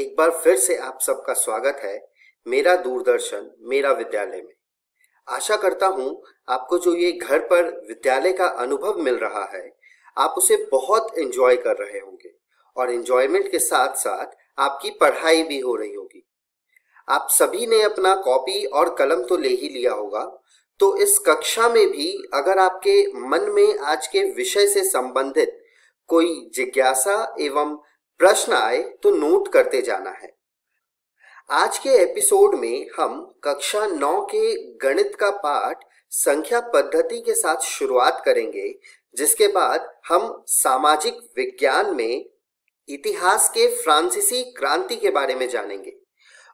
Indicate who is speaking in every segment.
Speaker 1: एक बार फिर से आप सबका स्वागत है मेरा दूरदर्शन, मेरा विद्यालय में। आशा करता हूँ आपको जो ये घर पर विद्यालय का अनुभव मिल रहा है, आप उसे बहुत एंजॉय कर रहे होंगे और एंजॉयमेंट के साथ साथ आपकी पढ़ाई भी हो रही होगी। आप सभी ने अपना कॉपी और कलम तो ले ही लिया होगा तो इस कक्षा में भी अगर आपके मन में आज के विषय से संबंधित कोई जिज्ञासा एवं प्रश्न आए तो नोट करते जाना है। आज के एपिसोड में हम कक्षा नौ के गणित का पाठ संख्या पद्धति के साथ शुरुआत करेंगे, जिसके बाद हम सामाजिक विज्ञान में इतिहास के फ्रांसीसी क्रांति के बारे में जानेंगे।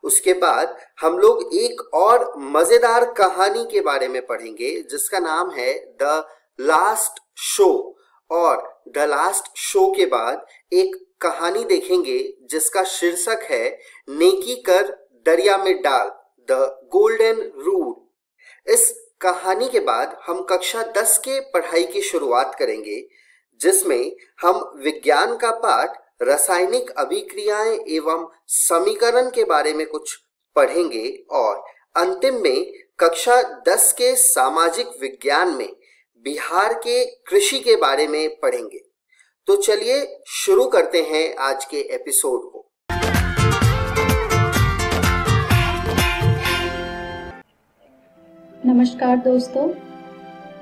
Speaker 1: उसके बाद हम लोग एक और मज़ेदार कहानी के बारे में पढ़ेंगे, जिसका नाम है द लास्ट शो और द लास्ट शो के बाद एक कहानी देखेंगे, जिसका शीर्षक है, नेकी कर दरिया में डाल, द गोल्डन रूल इस कहानी के बाद हम कक्षा 10 के पढ़ाई की शुरुआत करेंगे, जिसमें हम विज्ञान का पाठ, रासायनिक अभिक्रियाएँ एवं समीकरण के बारे में कुछ पढ़ेंगे और अंतिम में कक्षा 10 के सामाजिक विज्ञान में बिहार के कृषि के बारे में पढ़ेंगे। तो चलिए शुरू करते हैं आज के एपिसोड को।
Speaker 2: नमस्कार दोस्तों,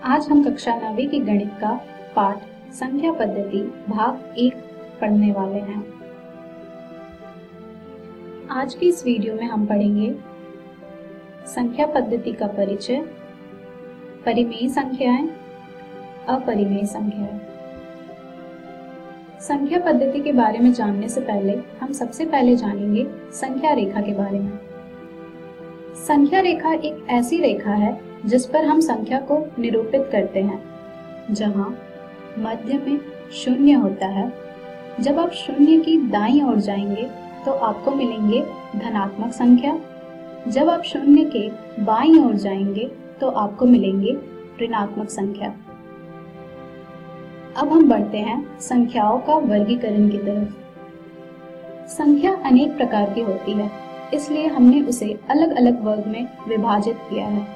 Speaker 2: आज हम कक्षा नवी की गणित का पाठ संख्या पद्धति भाग एक पढ़ने वाले हैं। आज की इस वीडियो में हम पढ़ेंगे संख्या पद्धति का परिचय, परिमेय संख्याएँ, अपरिमेय संख्याएँ। संख्या पद्धति के बारे में जानने से पहले हम सबसे पहले जानेंगे संख्या रेखा के बारे में। संख्या रेखा एक ऐसी रेखा है जिस पर हम संख्या को निरूपित करते हैं, जहाँ मध्य में शून्य होता है। जब आप शून्य की दाई ओर जाएँगे तो आपको मिलेंगे धनात्मक संख्या। जब आप शून्य के बाई ओर जाएँगे तो आपको मिलेंगे ऋणात्मक संख्या। अब हम बढ़ते हैं संख्याओं का वर्गीकरण की तरफ़। संख्या अनेक प्रकार की होती है, इसलिए हमने उसे अलग अलग वर्ग में विभाजित किया है।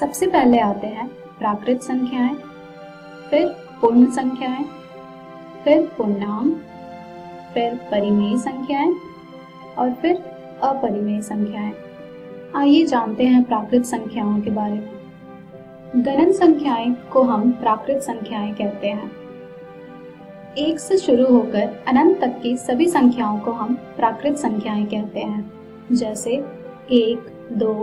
Speaker 2: सबसे पहले आते हैं प्राकृत संख्याएँ, फिर पूर्ण संख्याएँ, फिर पूर्णांक, फिर परिमेय संख्याएँ और फिर अपरिमेय संख्याएँ। आइए जानते हैं प्राकृत संख्याओं के बारे में। गणन संख्याएँ को हम प्राकृत संख्याएँ कहते हैं। एक से शुरू होकर अनंत तक की सभी संख्याओं को हम प्राकृत संख्याएँ कहते हैं। जैसे एक, दो,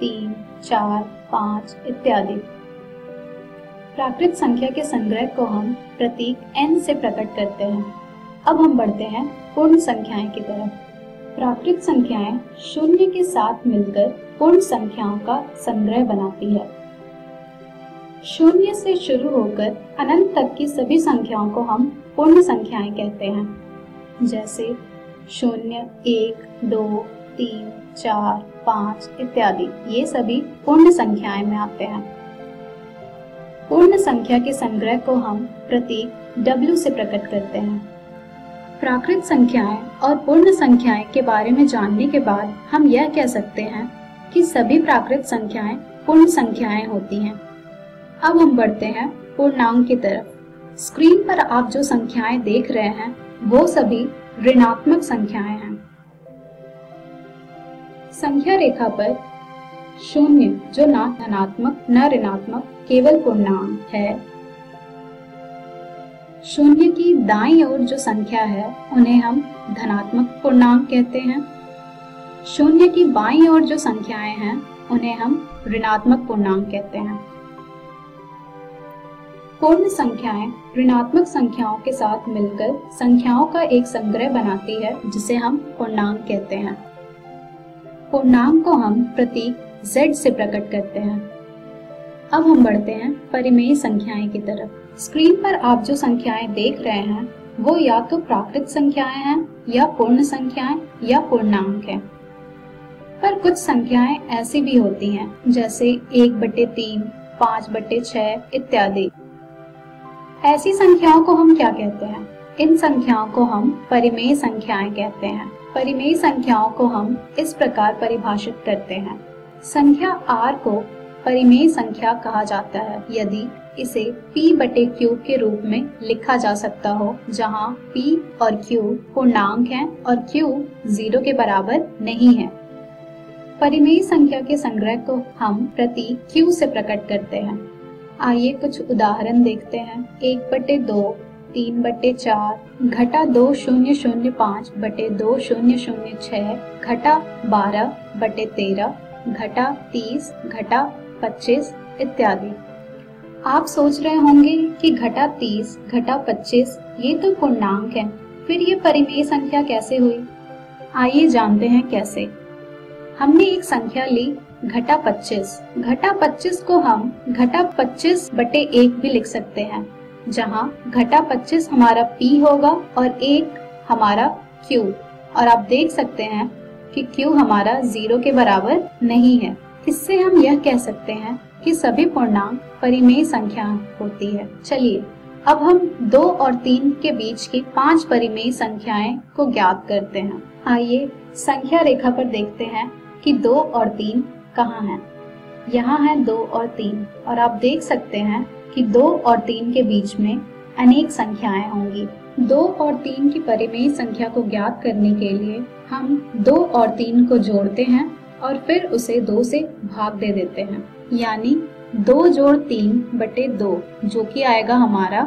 Speaker 2: तीन, चार, पाँच इत्यादि। प्राकृत संख्या के संग्रह को हम प्रतीक n से प्रकट करते हैं। अब हम बढ़ते हैं पूर्ण संख्याएँ की तरफ़। प्राकृत संख्याएँ शून्य के साथ मिलकर पूर्ण संख्याओं का संग्रह बनाती है। शून्य से शुरू होकर अनंत तक की सभी संख्याओं को हम पूर्ण संख्याएँ कहते हैं। जैसे शून्य, एक, दो, तीन, चार, पाँच इत्यादि, ये सभी पूर्ण संख्याएँ में आते हैं। पूर्ण संख्या के संग्रह को हम प्रतीक W से प्रकट करते हैं। प्राकृत संख्याएँ और पूर्ण संख्याएँ के बारे में जानने के बाद हम यह कह सकते हैं कि सभी प्राकृत संख्याएँ पूर्ण संख्याएँ होती हैं। अब हम बढ़ते हैं पूर्णांक की तरफ़। स्क्रीन पर आप जो संख्याएँ देख रहे हैं, वो सभी ऋणात्मक संख्याएँ हैं। संख्या रेखा पर शून्य, जो ना धनात्मक, न ऋणात्मक, केवल पूर्णांक है। शून्य की दाई ओर जो संख्या है, उन्हें हम धनात्मक पूर्णांक कहते हैं। शून्य की बाई ओर जो संख्याएँ हैं, उन्हें हम ऋणात्मक पूर्णांक कहते हैं। पूर्ण संख्याएँ ऋणात्मक संख्याओं के साथ मिलकर संख्याओं का एक संग्रह बनाती है, जिसे हम पूर्णांक कहते हैं। पूर्णांक को हम प्रतीक z से प्रकट करते हैं। अब हम बढ़ते हैं परिमेय संख्याएँ की तरफ़। स्क्रीन पर आप जो संख्याएँ देख रहे हैं, वो या तो प्राकृत संख्याएँ हैं, या पूर्ण संख्याएँ, या पूर्णांक है। पर कुछ संख्याएँ ऐसी भी होती हैं, जैसे एक बटे तीन, पाँच बटे छह इत्यादि। ऐसी संख्याओं को हम क्या कहते हैं? इन संख्याओं को हम परिमेय संख्याएँ कहते हैं। परिमेय संख्याओं को हम इस प्रकार परिभाषित करते हैं। संख्या r को परिमेय संख्या कहा जाता है, यदि इसे p बटे q के रूप में लिखा जा सकता हो, जहाँ p और q पूर्णांक हैं और q ज़ीरो के बराबर नहीं है। परिमेय संख्या के संग्रह को हम प्रति q से प्रकट करते हैं। आइए कुछ उदाहरण देखते हैं। एक बटे दो, तीन बटे चार, घटा दो शून्य शून्य पाँच बटे दो शून्य शून्य छ, घटा बारह बटे तेरह, घटा तीस, घटा पच्चीस इत्यादि। आप सोच रहे होंगे कि घटा तीस, घटा पच्चीस, ये तो पूर्णांक है। फिर ये परिमेय संख्या कैसे हुई? आइए जानते हैं कैसे। हमने एक संख्या ली घटा पच्चीस। घटा पच्चीस को हम घटा पच्चीस बटे एक भी लिख सकते हैं, जहाँ घटा पच्चीस हमारा p होगा और एक हमारा q और आप देख सकते हैं कि q हमारा ज़ीरो के बराबर नहीं है। इससे हम यह कह सकते हैं कि सभी पूर्णांक परिमेय संख्या होती है। चलिए, अब हम दो और तीन के बीच की पाँच परिमेय संख्याएँ को ज्ञात करते हैं। आइए संख्या रेखा पर देखते हैं कि दो और तीन कहाँ हैं। यहाँ है दो और तीन। और आप देख सकते हैं कि दो और तीन के बीच में अनेक संख्याएँ होंगी। दो और तीन की परिमेय संख्या को ज्ञात करने के लिए हम दो और तीन को जोड़ते हैं और फिर उसे दो से भाग दे देते हैं। यानी दो जोड़ तीन बटे दो, जो कि आएगा हमारा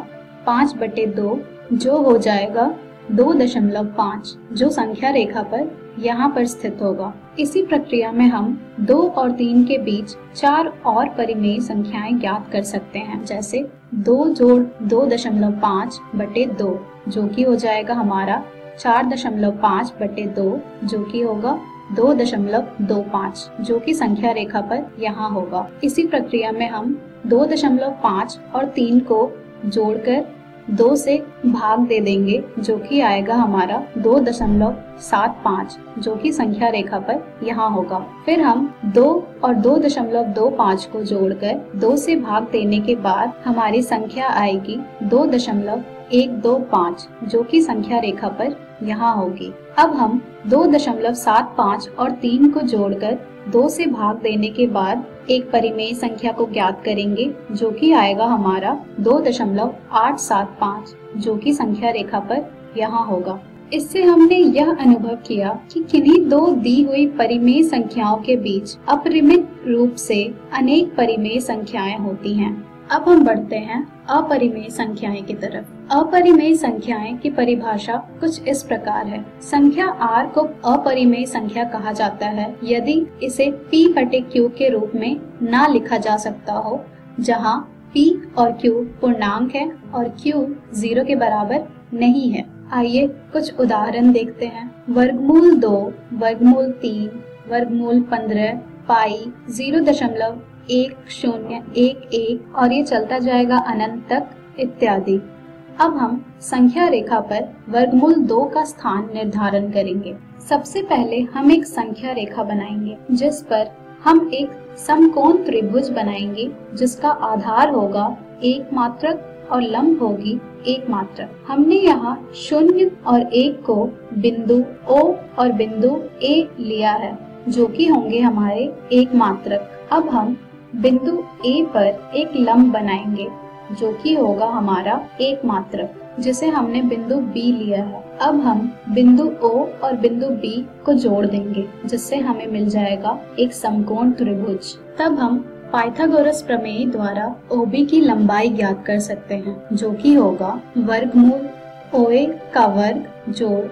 Speaker 2: पाँच बटे दो, जो हो जाएगा दो दशमलव पाँच, जो संख्या रेखा पर यहाँ पर स्थित होगा। इसी प्रक्रिया में हम दो और तीन के बीच चार और परिमेय संख्याएँ ज्ञात कर सकते हैं, जैसे दो जोड़ दो दशमलव पाँच बटे दो, जो कि हो जाएगा हमारा चार दशमलव पाँच बटे दो, जो कि होगा दो दशमलव दो पाँच, जो कि संख्या रेखा पर यहाँ होगा। इसी प्रक्रिया में हम दो दशमलव पाँच और तीन को जोड़कर दो से भाग दे देंगे, जो कि आएगा हमारा दो दशमलव सात पाँच, जो कि संख्या रेखा पर यहाँ होगा। फिर हम दो और दो दशमलव दो पाँच को जोड़कर दो से भाग देने के बाद हमारी संख्या आएगी दो दशमलव एक दो पाँच, जो कि संख्या रेखा पर यहाँ होगी। अब हम दो दशमलव सात पाँच और तीन को जोड़कर दो से भाग देने के बाद एक परिमेय संख्या को ज्ञात करेंगे, जो कि आएगा हमारा दो दशमलव आठ सात पाँच, जो कि संख्या रेखा पर यहाँ होगा इससे हमने यह अनुभव किया कि किन्हीं दो दी हुई परिमेय संख्याओं के बीच अपरिमित रूप से अनेक परिमेय संख्याएँ होती हैं। अब हम बढ़ते हैं अपरिमेय संख्याएँ की तरफ़ अपरिमेय संख्याएँ की परिभाषा कुछ इस प्रकार है। संख्या r को अपरिमेय संख्या कहा जाता है। यदि इसे p बटे q के रूप में ना लिखा जा सकता हो, जहाँ p और q पूर्णांक है और q ज़ीरो के बराबर नहीं है। आइए कुछ उदाहरण देखते हैं। वर्गमूल दो, वर्गमूल तीन, वर्गमूल पंद्रह, पाई ज़ीरो दशमलव एक शून्य एक एक, और ये चलता जाएगा अनंत तक इत्यादि। अब हम संख्या रेखा पर वर्गमूल दो का स्थान निर्धारण करेंगे। सबसे पहले हम एक संख्या रेखा बनाएँगे, जिस पर हम एक समकोण त्रिभुज बनाएँगे, जिसका आधार होगा एक मात्रक और लंब होगी एक मात्रक हमने यहाँ शून्य और एक को बिंदु O और बिंदु A लिया है, जो कि होंगे हमारे एक मात्रक अब हम बिंदु ए पर एक लंब बनाएँगे। जो कि होगा हमारा एकमात्र, जिसे हमने बिंदु बी लिया है। अब हम बिंदु ओ और बिंदु बी को जोड़ देंगे, जिससे हमें मिल जाएगा एक समकोण त्रिभुज। तब हम पाइथागोरस प्रमेय द्वारा ओबी की लंबाई ज्ञात कर सकते हैं, जो कि होगा वर्गमूल ए का वर्ग जोड़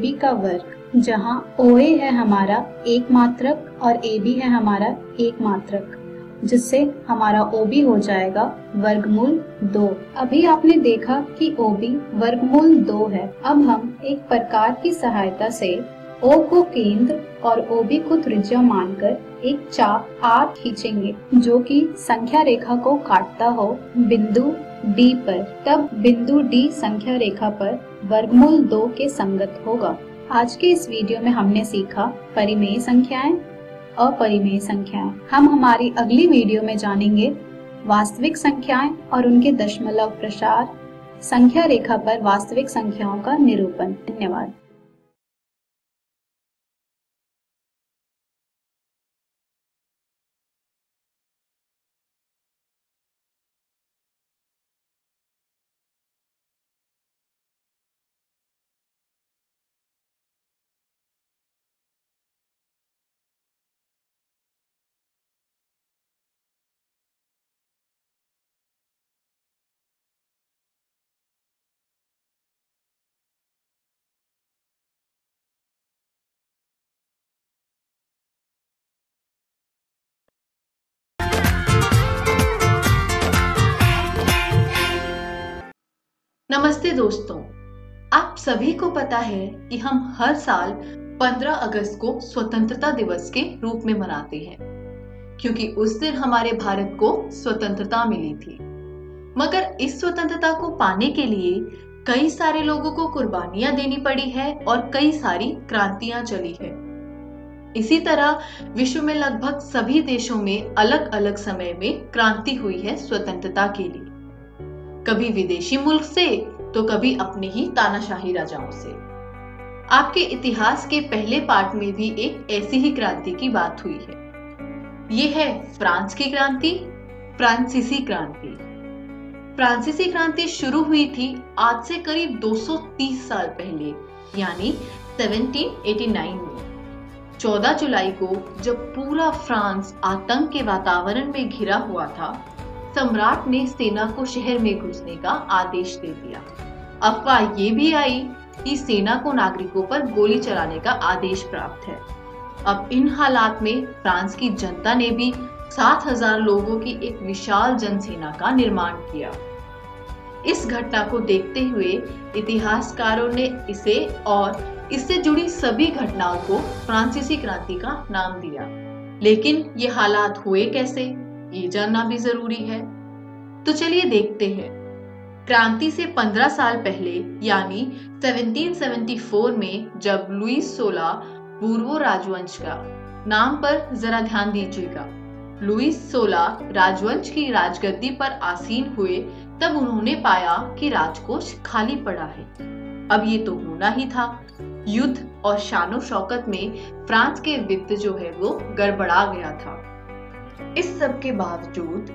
Speaker 2: बी का वर्ग, जहाँ ए है हमारा एक मात्रक और बी है हमारा एक मात्रक जिससे हमारा ओबी हो जाएगा वर्गमूल दो। अभी आपने देखा कि ओबी वर्गमूल दो है। अब हम एक प्रकार की सहायता से ओ को केंद्र और ओबी को त्रिज्या मानकर एक चाप आर खींचेंगे, जो कि संख्या रेखा को काटता हो बिंदु डी पर। तब बिंदु डी संख्या रेखा पर वर्गमूल दो के संगत होगा। आज के इस वीडियो में हमने सीखा परिमेय संख्याएँ। अपरिमेय संख्याएँ। हम हमारी अगली वीडियो में जानेंगे वास्तविक संख्याएँ और उनके दशमलव प्रसार संख्या रेखा पर वास्तविक संख्याओं का निरूपण। धन्यवाद।
Speaker 3: नमस्ते दोस्तों, आप सभी को पता है कि हम हर साल 15 अगस्त को स्वतंत्रता दिवस के रूप में मनाते हैं, क्योंकि उस दिन हमारे भारत को स्वतंत्रता मिली थी। मगर इस स्वतंत्रता को पाने के लिए कई सारे लोगों को कुर्बानियाँ देनी पड़ी है और कई सारी क्रांतियाँ चली है। इसी तरह विश्व में लगभग सभी देशों में अलग अलग समय में क्रांति हुई है स्वतंत्रता के लिए। कभी विदेशी मुल्क से तो कभी अपने ही तानाशाही राजाओं से। आपके इतिहास के पहले पार्ट में भी एक ऐसी ही क्रांति की बात हुई है। ये है फ्रांस की क्रांति, फ्रांसीसी क्रांति। फ्रांसीसी क्रांति शुरू हुई थी आज से करीब 230 साल पहले, यानी 1789 में। 14 जुलाई को जब पूरा फ्रांस आतंक के वातावरण में घिरा हुआ था सम्राट ने सेना को शहर में घुसने का आदेश दे दिया। अफवाह ये भी आई कि सेना को नागरिकों पर गोली चलाने का आदेश प्राप्त है। अब इन हालात में फ्रांस की जनता ने भी सात हज़ार लोगों की एक विशाल जनसेना का निर्माण किया। इस घटना को देखते हुए इतिहासकारों ने इसे और इससे जुड़ी सभी घटनाओं को फ्रांसीसी क्रांति का नाम दिया। लेकिन ये हालात हुए कैसे? ये जानना भी ज़रूरी है। तो चलिए देखते हैं। क्रांति से 15 साल पहले, यानी 1774 में, जब लुइस सोला पूर्वो राजवंश का नाम पर जरा ध्यान दीजिएगा। लुइस सोला राजवंश की राजगद्दी पर आसीन हुए, तब उन्होंने पाया कि राजकोष खाली पड़ा है। अब ये तो होना ही था। युद्ध और शानो शौकत में फ्रांस के वित्त जो है वो गड़बड़ा गया था। इस सब के बावजूद,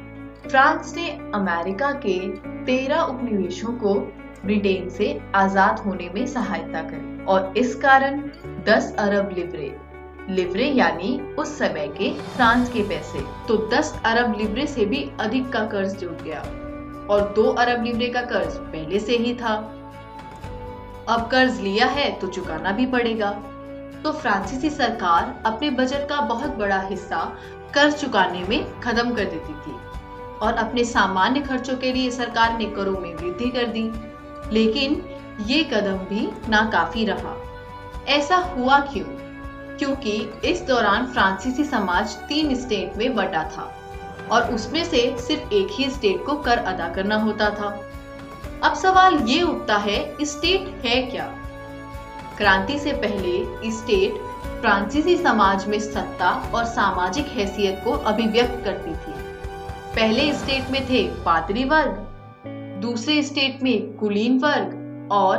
Speaker 3: फ्रांस ने अमेरिका के तेरह उपनिवेशों को ब्रिटेन से आज़ाद होने में सहायता करी और इस कारण 10 अरब लिवरे लिवरे यानी उस समय के फ्रांस के पैसे तो 10 अरब लिवरे से भी अधिक का कर्ज जुट गया और 2 अरब लिवरे का कर्ज पहले से ही था। अब कर्ज लिया है तो चुकाना भी पड़ेगा। तो फ्रांसीसी सरकार अपने बजट का बहुत बड़ा हिस्सा कर्ज चुकाने में खत्म कर देती थी और अपने सामान्य खर्चों के लिए सरकार ने करों में वृद्धि कर दी। लेकिन ये कदम भी नाकाफी रहा। ऐसा हुआ क्यों? क्योंकि इस दौरान फ्रांसीसी समाज तीन स्टेट में बटा था और उसमें से सिर्फ़ एक ही स्टेट को कर अदा करना होता था। अब सवाल ये उठता है, स्टेट है क्या? क्रांति से पहले स्टेट फ्रांसीसी समाज में सत्ता और सामाजिक हैसियत को अभिव्यक्त करती थी। पहले स्टेट में थे पादरी वर्ग, दूसरे स्टेट में कुलीन वर्ग और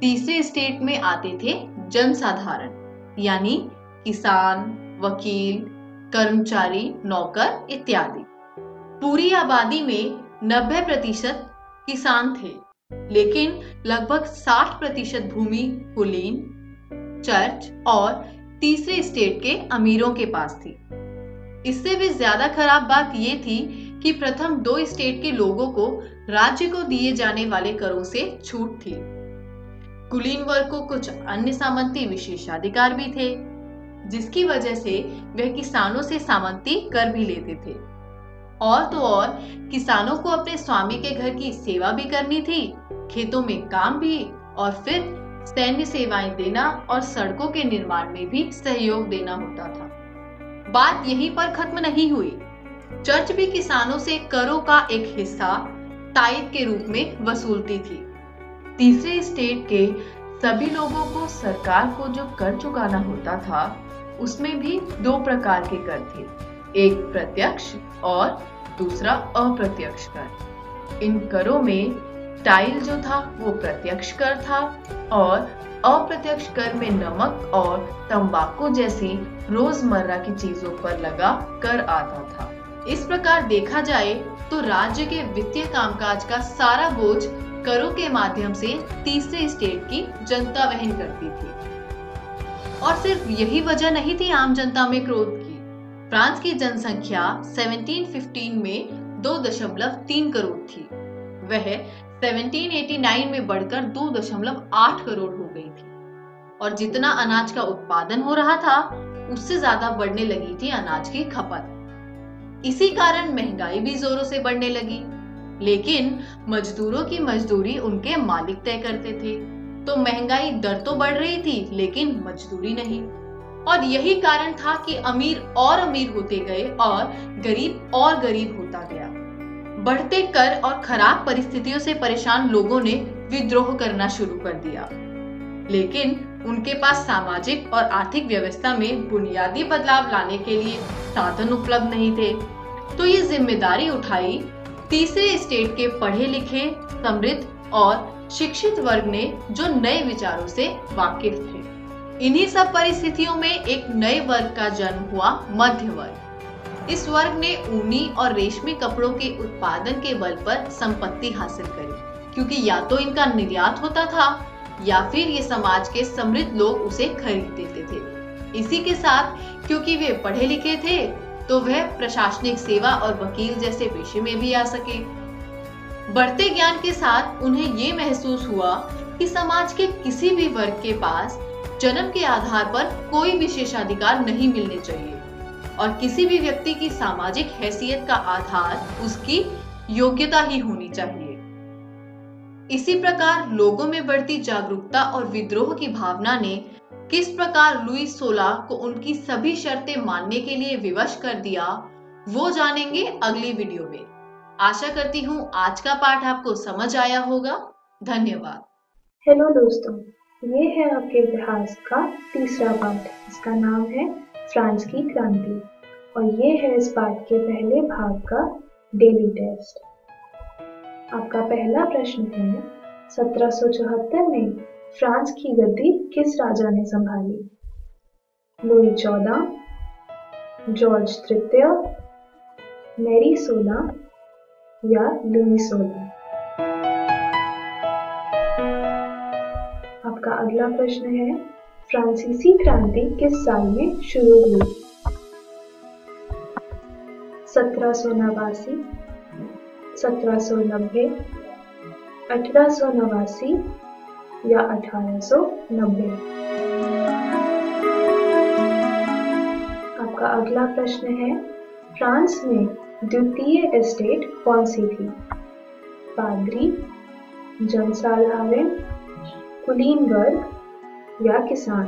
Speaker 3: तीसरे स्टेट में आते थे जनसाधारण, यानी किसान, वकील, कर्मचारी, नौकर इत्यादि। पूरी आबादी में 90 प्रतिशत किसान थे, लेकिन लगभग 60 प्रतिशत भूमि कुलीन, चर्च और तीसरे स्टेट के अमीरों के पास थी। इससे भी ज़्यादा खराब बात यह थी कि प्रथम दो स्टेट के लोगों को राज्य को दिए जाने वाले करों से छूट थी। कुलीन वर्ग को कुछ अन्य सामंती विशेषाधिकार भी थे, जिसकी वजह से वह किसानों से सामंती कर भी लेते थे। और तो और, किसानों को अपने स्वामी के घर की सेवा भी करनी थी, खेतों में काम भी, और फिर सैन्य सेवाएँ देना और सड़कों के निर्माण में भी सहयोग देना होता था। बात यहीं पर खत्म नहीं हुई। चर्च भी किसानों से करों का एक हिस्सा ताइद के रूप में वसूलती थी। तीसरे स्टेट के सभी लोगों को सरकार को जो कर चुकाना होता था, उसमें भी दो प्रकार के कर थे, एक प्रत्यक्ष और दूसरा अप्रत्यक्ष कर। इन करों में टाइल जो था, वो प्रत्यक्ष कर था और अप्रत्यक्ष कर में नमक और तंबाकू जैसी रोज़मर्रा की चीज़ों पर लगा कर आता था। इस प्रकार देखा जाए तो राज्य के वित्तीय कामकाज का सारा बोझ करों के माध्यम से तीसरे स्टेट की जनता वहन करती थी। और सिर्फ़ यही वजह नहीं थी आम जनता में क्रोध की। फ्रांस की जनसंख्या 1715 में 2.3 करोड़ थी। वह 1789 में बढ़कर 2.8 करोड़ हो गई थी। और जितना अनाज का उत्पादन हो रहा था, उससे ज़्यादा बढ़ने लगी थी अनाज की खपत। इसी कारण महँगाई भी जोरों से बढ़ने लगी। लेकिन मजदूरों की मजदूरी उनके मालिक तय करते थे। तो महँगाई दर तो बढ़ रही थी, लेकिन मजदूरी नहीं। और यही कारण था कि अमीर और अमीर होते गए और गरीब और गरीब होता गया। बढ़ते कर और खराब परिस्थितियों से परेशान लोगों ने विद्रोह करना शुरू कर दिया। लेकिन उनके पास सामाजिक और आर्थिक व्यवस्था में बुनियादी बदलाव लाने के लिए साधन उपलब्ध नहीं थे। तो ये ज़िम्मेदारी उठाई, तीसरे स्टेट के पढ़े लिखे समृद्ध और शिक्षित वर्ग ने जो नए विचारों से वाकिफ थे। इन्हीं सब परिस्थितियों में एक नए वर्ग का जन्म हुआ मध्य वर्ग इस वर्ग ने ऊनी और रेशमी कपड़ों के उत्पादन के बल पर संपत्ति हासिल करी, क्योंकि या तो इनका निर्यात होता था, या फिर ये समाज के समृद्ध लोग उसे खरीद देते थे। इसी के साथ, क्योंकि वे पढ़े लिखे थे तो वह प्रशासनिक सेवा और वकील जैसे पेशे में भी आ सके। बढ़ते ज्ञान के साथ उन्हें ये महसूस हुआ कि समाज के किसी भी वर्ग के पास जन्म के आधार पर कोई विशेषाधिकार नहीं मिलने चाहिए। और किसी भी व्यक्ति की सामाजिक हैसियत का आधार उसकी योग्यता ही होनी चाहिए। इसी प्रकार लोगों में बढ़ती जागरूकता और विद्रोह की भावना ने किस प्रकार लुई सोलह को उनकी सभी शर्तें मानने के लिए विवश कर दिया, वो जानेंगे अगली वीडियो में। आशा करती हूँ आज का पाठ आपको समझ आया होगा। धन्यवाद।
Speaker 4: हेलो दोस्तों, ये है आपके इतिहास का तीसरा पाठ। इसका नाम है फ्रांस की क्रांति। और ये है इस पाठ के पहले भाग का डेली टेस्ट आपका पहला प्रश्न है 1774 में फ्रांस की गद्दी किस राजा ने संभाली? लुई चौदह, जॉर्ज तृतीय, मैरी सोलह या लुई सोलह? आपका अगला प्रश्न है फ्रांसीसी क्रांति किस साल में शुरू हुई। सत्रह सौ नवासी, सत्रह सौ नब्बे, अठारह सौ नवासी या 1890 आपका अगला प्रश्न है, फ्रांस में द्वितीय एस्टेट कौन सी थी? पादरी जनसाधारण कुलीन वर्ग या किसान।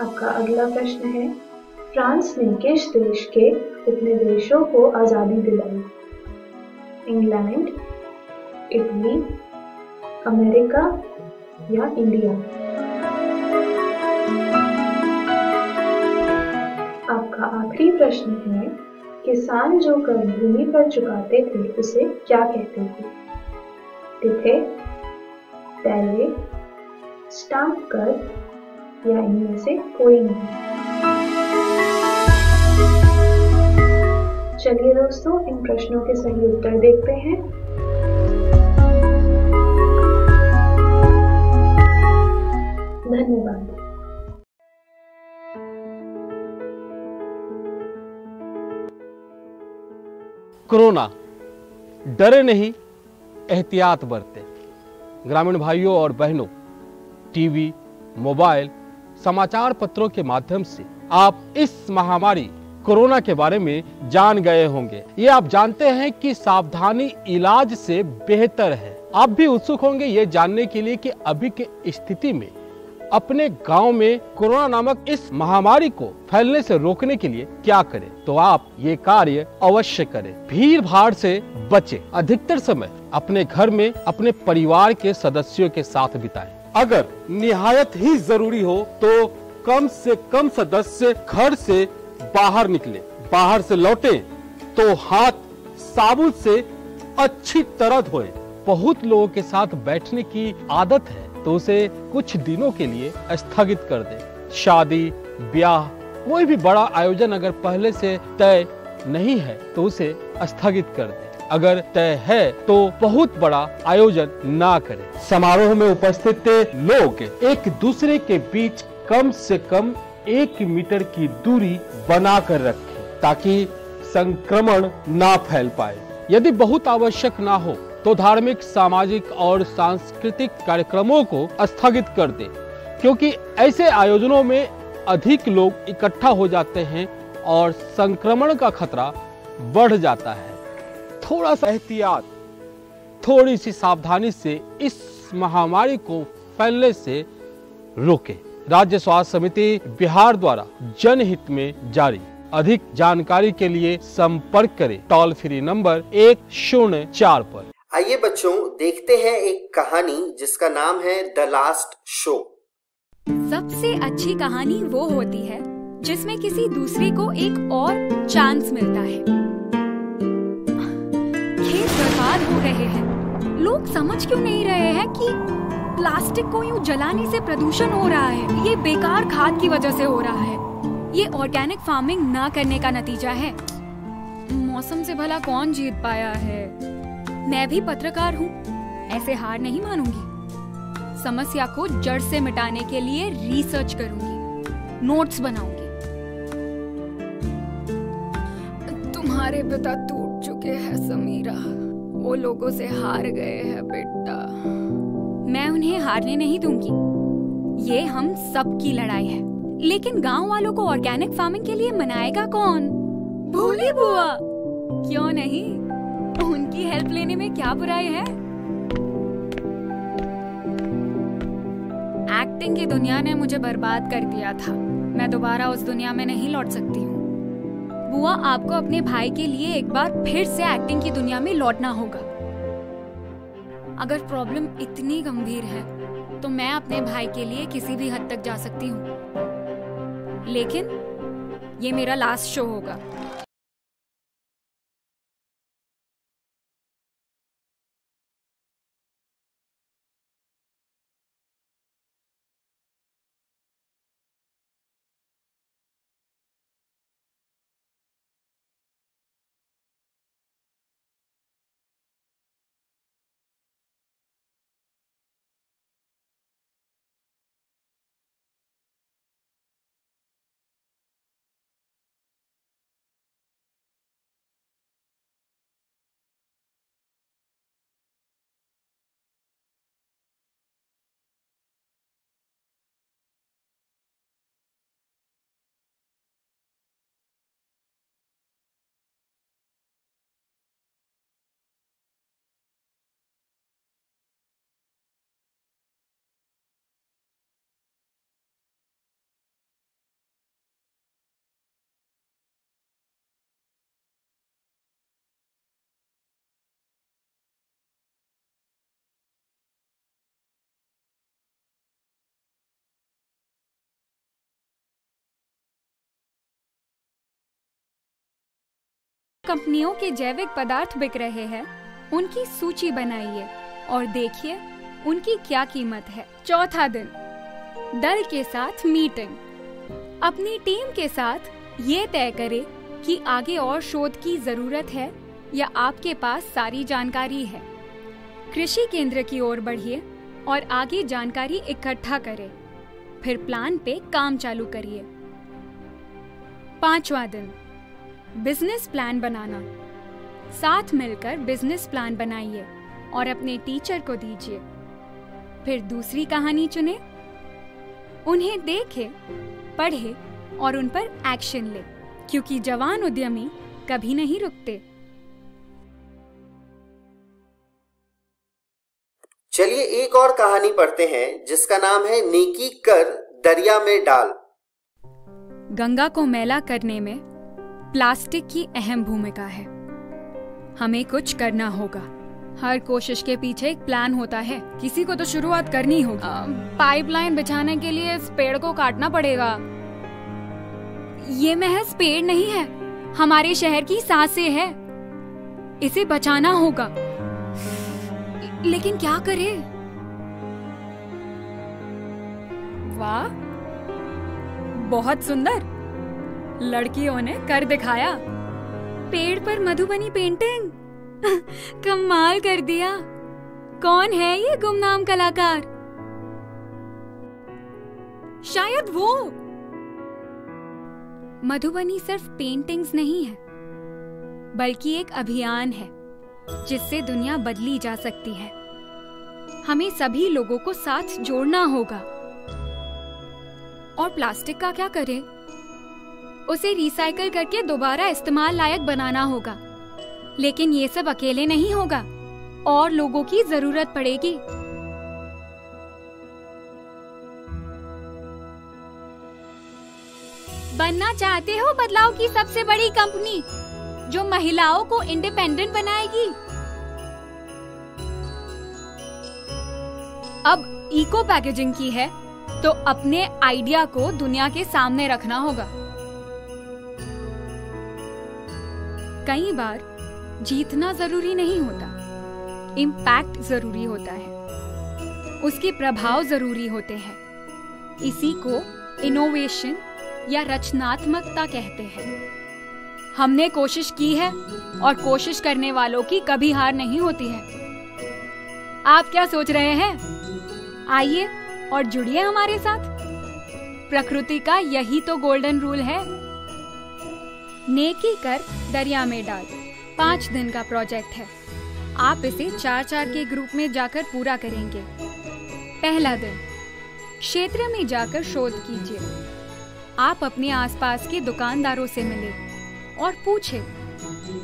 Speaker 4: आपका अगला प्रश्न है, फ्रांस ने किस देश के उपनिवेशों को आज़ादी दिलाई? इंग्लैंड, इटली, अमेरिका या इंडिया? आपका आखिरी प्रश्न है, किसान जो कर भूमि पर चुकाते थे, उसे क्या कहते थे? तिथे पहले स्टाम्प कर या इनमें से कोई नहीं। चलिए दोस्तों, इन प्रश्नों के सही उत्तर देखते हैं। धन्यवाद।
Speaker 5: कोरोना, डरे नहीं। एहतियात बरतें। ग्रामीण भाइयों और बहनों, टीवी, मोबाइल, समाचार पत्रों के माध्यम से आप इस महामारी कोरोना के बारे में जान गए होंगे। ये आप जानते हैं कि सावधानी इलाज से बेहतर है। आप भी उत्सुक होंगे ये जानने के लिए कि अभी के स्थिति में अपने गाँव में कोरोना नामक इस महामारी को फैलने से रोकने के लिए क्या करें? तो आप ये कार्य अवश्य करें। भीड़ भाड़ से बचे। अधिकतर समय अपने घर में अपने परिवार के सदस्यों के साथ बिताएँ। अगर निहायत ही ज़रूरी हो तो कम से कम सदस्य घर से बाहर निकले। बाहर से लौटे तो हाथ साबुन से अच्छी तरह धोए। बहुत लोगों के साथ बैठने की आदत है। तो उसे कुछ दिनों के लिए स्थगित कर दे। शादी, ब्याह, कोई भी बड़ा आयोजन अगर पहले से तय नहीं है तो उसे स्थगित कर दे। अगर तय है तो बहुत बड़ा आयोजन ना करे। समारोह में उपस्थित लोग एक दूसरे के बीच कम से कम एक मीटर की दूरी बना कर रखें, ताकि संक्रमण ना फैल पाए। यदि बहुत आवश्यक ना हो तो धार्मिक, सामाजिक और सांस्कृतिक कार्यक्रमों को स्थगित कर दे, क्योंकि ऐसे आयोजनों में अधिक लोग इकट्ठा हो जाते हैं और संक्रमण का खतरा बढ़ जाता है। थोड़ा सा एहतियात थोड़ी सी सावधानी से इस महामारी को फैलने से रोके। राज्य स्वास्थ्य समिति बिहार द्वारा जनहित में जारी। अधिक जानकारी के लिए संपर्क करें, टोल फ्री नंबर एक शून्य चार पर।
Speaker 1: आइए बच्चों देखते हैं एक कहानी जिसका नाम है द लास्ट शो
Speaker 6: सबसे अच्छी कहानी वो होती है जिसमें किसी दूसरे को एक और चांस मिलता है। खेत बर्बाद हो रहे हैं। लोग समझ क्यों नहीं रहे हैं कि प्लास्टिक को यूँ जलाने से प्रदूषण हो रहा है? ये बेकार खाद की वजह से हो रहा है। ये ऑर्गेनिक फ़ार्मिंग ना करने का नतीजा है। मौसम से भला कौन जीत पाया है? मैं भी पत्रकार हूँ। ऐसे हार नहीं मानूँगी। समस्या को जड़ से मिटाने के लिए रिसर्च करूँगी। नोट्स बनाऊँगी। तुम्हारे पिता टूट चुके हैं, समीरा। वो लोगों से हार गए हैं, बेटा। मैं उन्हें हारने नहीं दूँगी। ये हम सबकी लड़ाई है। लेकिन गाँव वालों को ऑर्गेनिक फ़ार्मिंग के लिए मनाएगा कौन? भोली बुआ। क्यों नहीं? उनकी हेल्प लेने में क्या बुराई है? एक्टिंग की दुनिया ने मुझे बर्बाद कर दिया था। मैं दोबारा उस दुनिया में नहीं लौट सकती हूँ। बुआ, आपको अपने भाई के लिए एक बार फिर से एक्टिंग की दुनिया में लौटना होगा। अगर प्रॉब्लम इतनी गंभीर है तो मैं अपने भाई के लिए किसी भी हद तक जा सकती हूँ। लेकिन ये मेरा लास्ट शो होगा। कंपनियों के जैविक पदार्थ बिक रहे हैं। उनकी सूची बनाइए और देखिए उनकी क्या कीमत है। चौथा दिन, दल के साथ मीटिंग। अपनी टीम के साथ ये तय करें कि आगे और शोध की ज़रूरत है या आपके पास सारी जानकारी है। कृषि केंद्र की ओर बढ़िए और आगे जानकारी इकट्ठा करें। फिर प्लान पे काम चालू करिए। पांचवा दिन बिज़नेस प्लान बनाना। साथ मिलकर बिज़नेस प्लान बनाइए और अपने टीचर को दीजिए। फिर दूसरी कहानी चुने। उन्हें देखे पढ़े और उन पर एक्शन ले क्योंकि जवान उद्यमी कभी नहीं रुकते।
Speaker 1: चलिए एक और कहानी पढ़ते हैं जिसका नाम है नेकी कर दरिया में डाल।
Speaker 6: गंगा को मैला करने में प्लास्टिक की अहम भूमिका है। हमें कुछ करना होगा। हर कोशिश के पीछे एक प्लान होता है। किसी को तो शुरुआत करनी होगी। पाइपलाइन बिछाने के लिए इस पेड़ को काटना पड़ेगा। ये महज पेड़ नहीं है। हमारे शहर की साँसें है। इसे बचाना होगा। लेकिन क्या करे? वाह! बहुत सुंदर। लड़कियों ने कर दिखाया। पेड़ पर मधुबनी पेंटिंग कमाल कर दिया। कौन है ये गुमनाम कलाकार? शायद वो। मधुबनी सिर्फ़ पेंटिंग्स नहीं है, बल्कि एक अभियान है, जिससे दुनिया बदली जा सकती है। हमें सभी लोगों को साथ जोड़ना होगा। और प्लास्टिक का क्या करें? उसे रिसाइकल करके दोबारा इस्तेमाल लायक बनाना होगा। लेकिन ये सब अकेले नहीं होगा। और लोगों की ज़रूरत पड़ेगी। बनना चाहते हो बदलाव की सबसे बड़ी कंपनी, जो महिलाओं को इंडिपेंडेंट बनाएगी? अब इको पैकेजिंग की है तो अपने आइडिया को दुनिया के सामने रखना होगा। कई बार जीतना ज़रूरी नहीं होता। इम्पैक्ट ज़रूरी होता है। उसके प्रभाव ज़रूरी होते हैं। इसी को इनोवेशन या रचनात्मकता कहते हैं। हमने कोशिश की है और कोशिश करने वालों की कभी हार नहीं होती है। आप क्या सोच रहे हैं? आइए और जुड़िए हमारे साथ। प्रकृति का यही तो गोल्डन रूल है। नेकी कर दरिया में डाल। पाँच दिन का प्रोजेक्ट है। आप इसे चार चार के ग्रुप में जाकर पूरा करेंगे। पहला दिन। क्षेत्र में जाकर शोध कीजिए। आप अपने आसपास के दुकानदारों से मिले और पूछे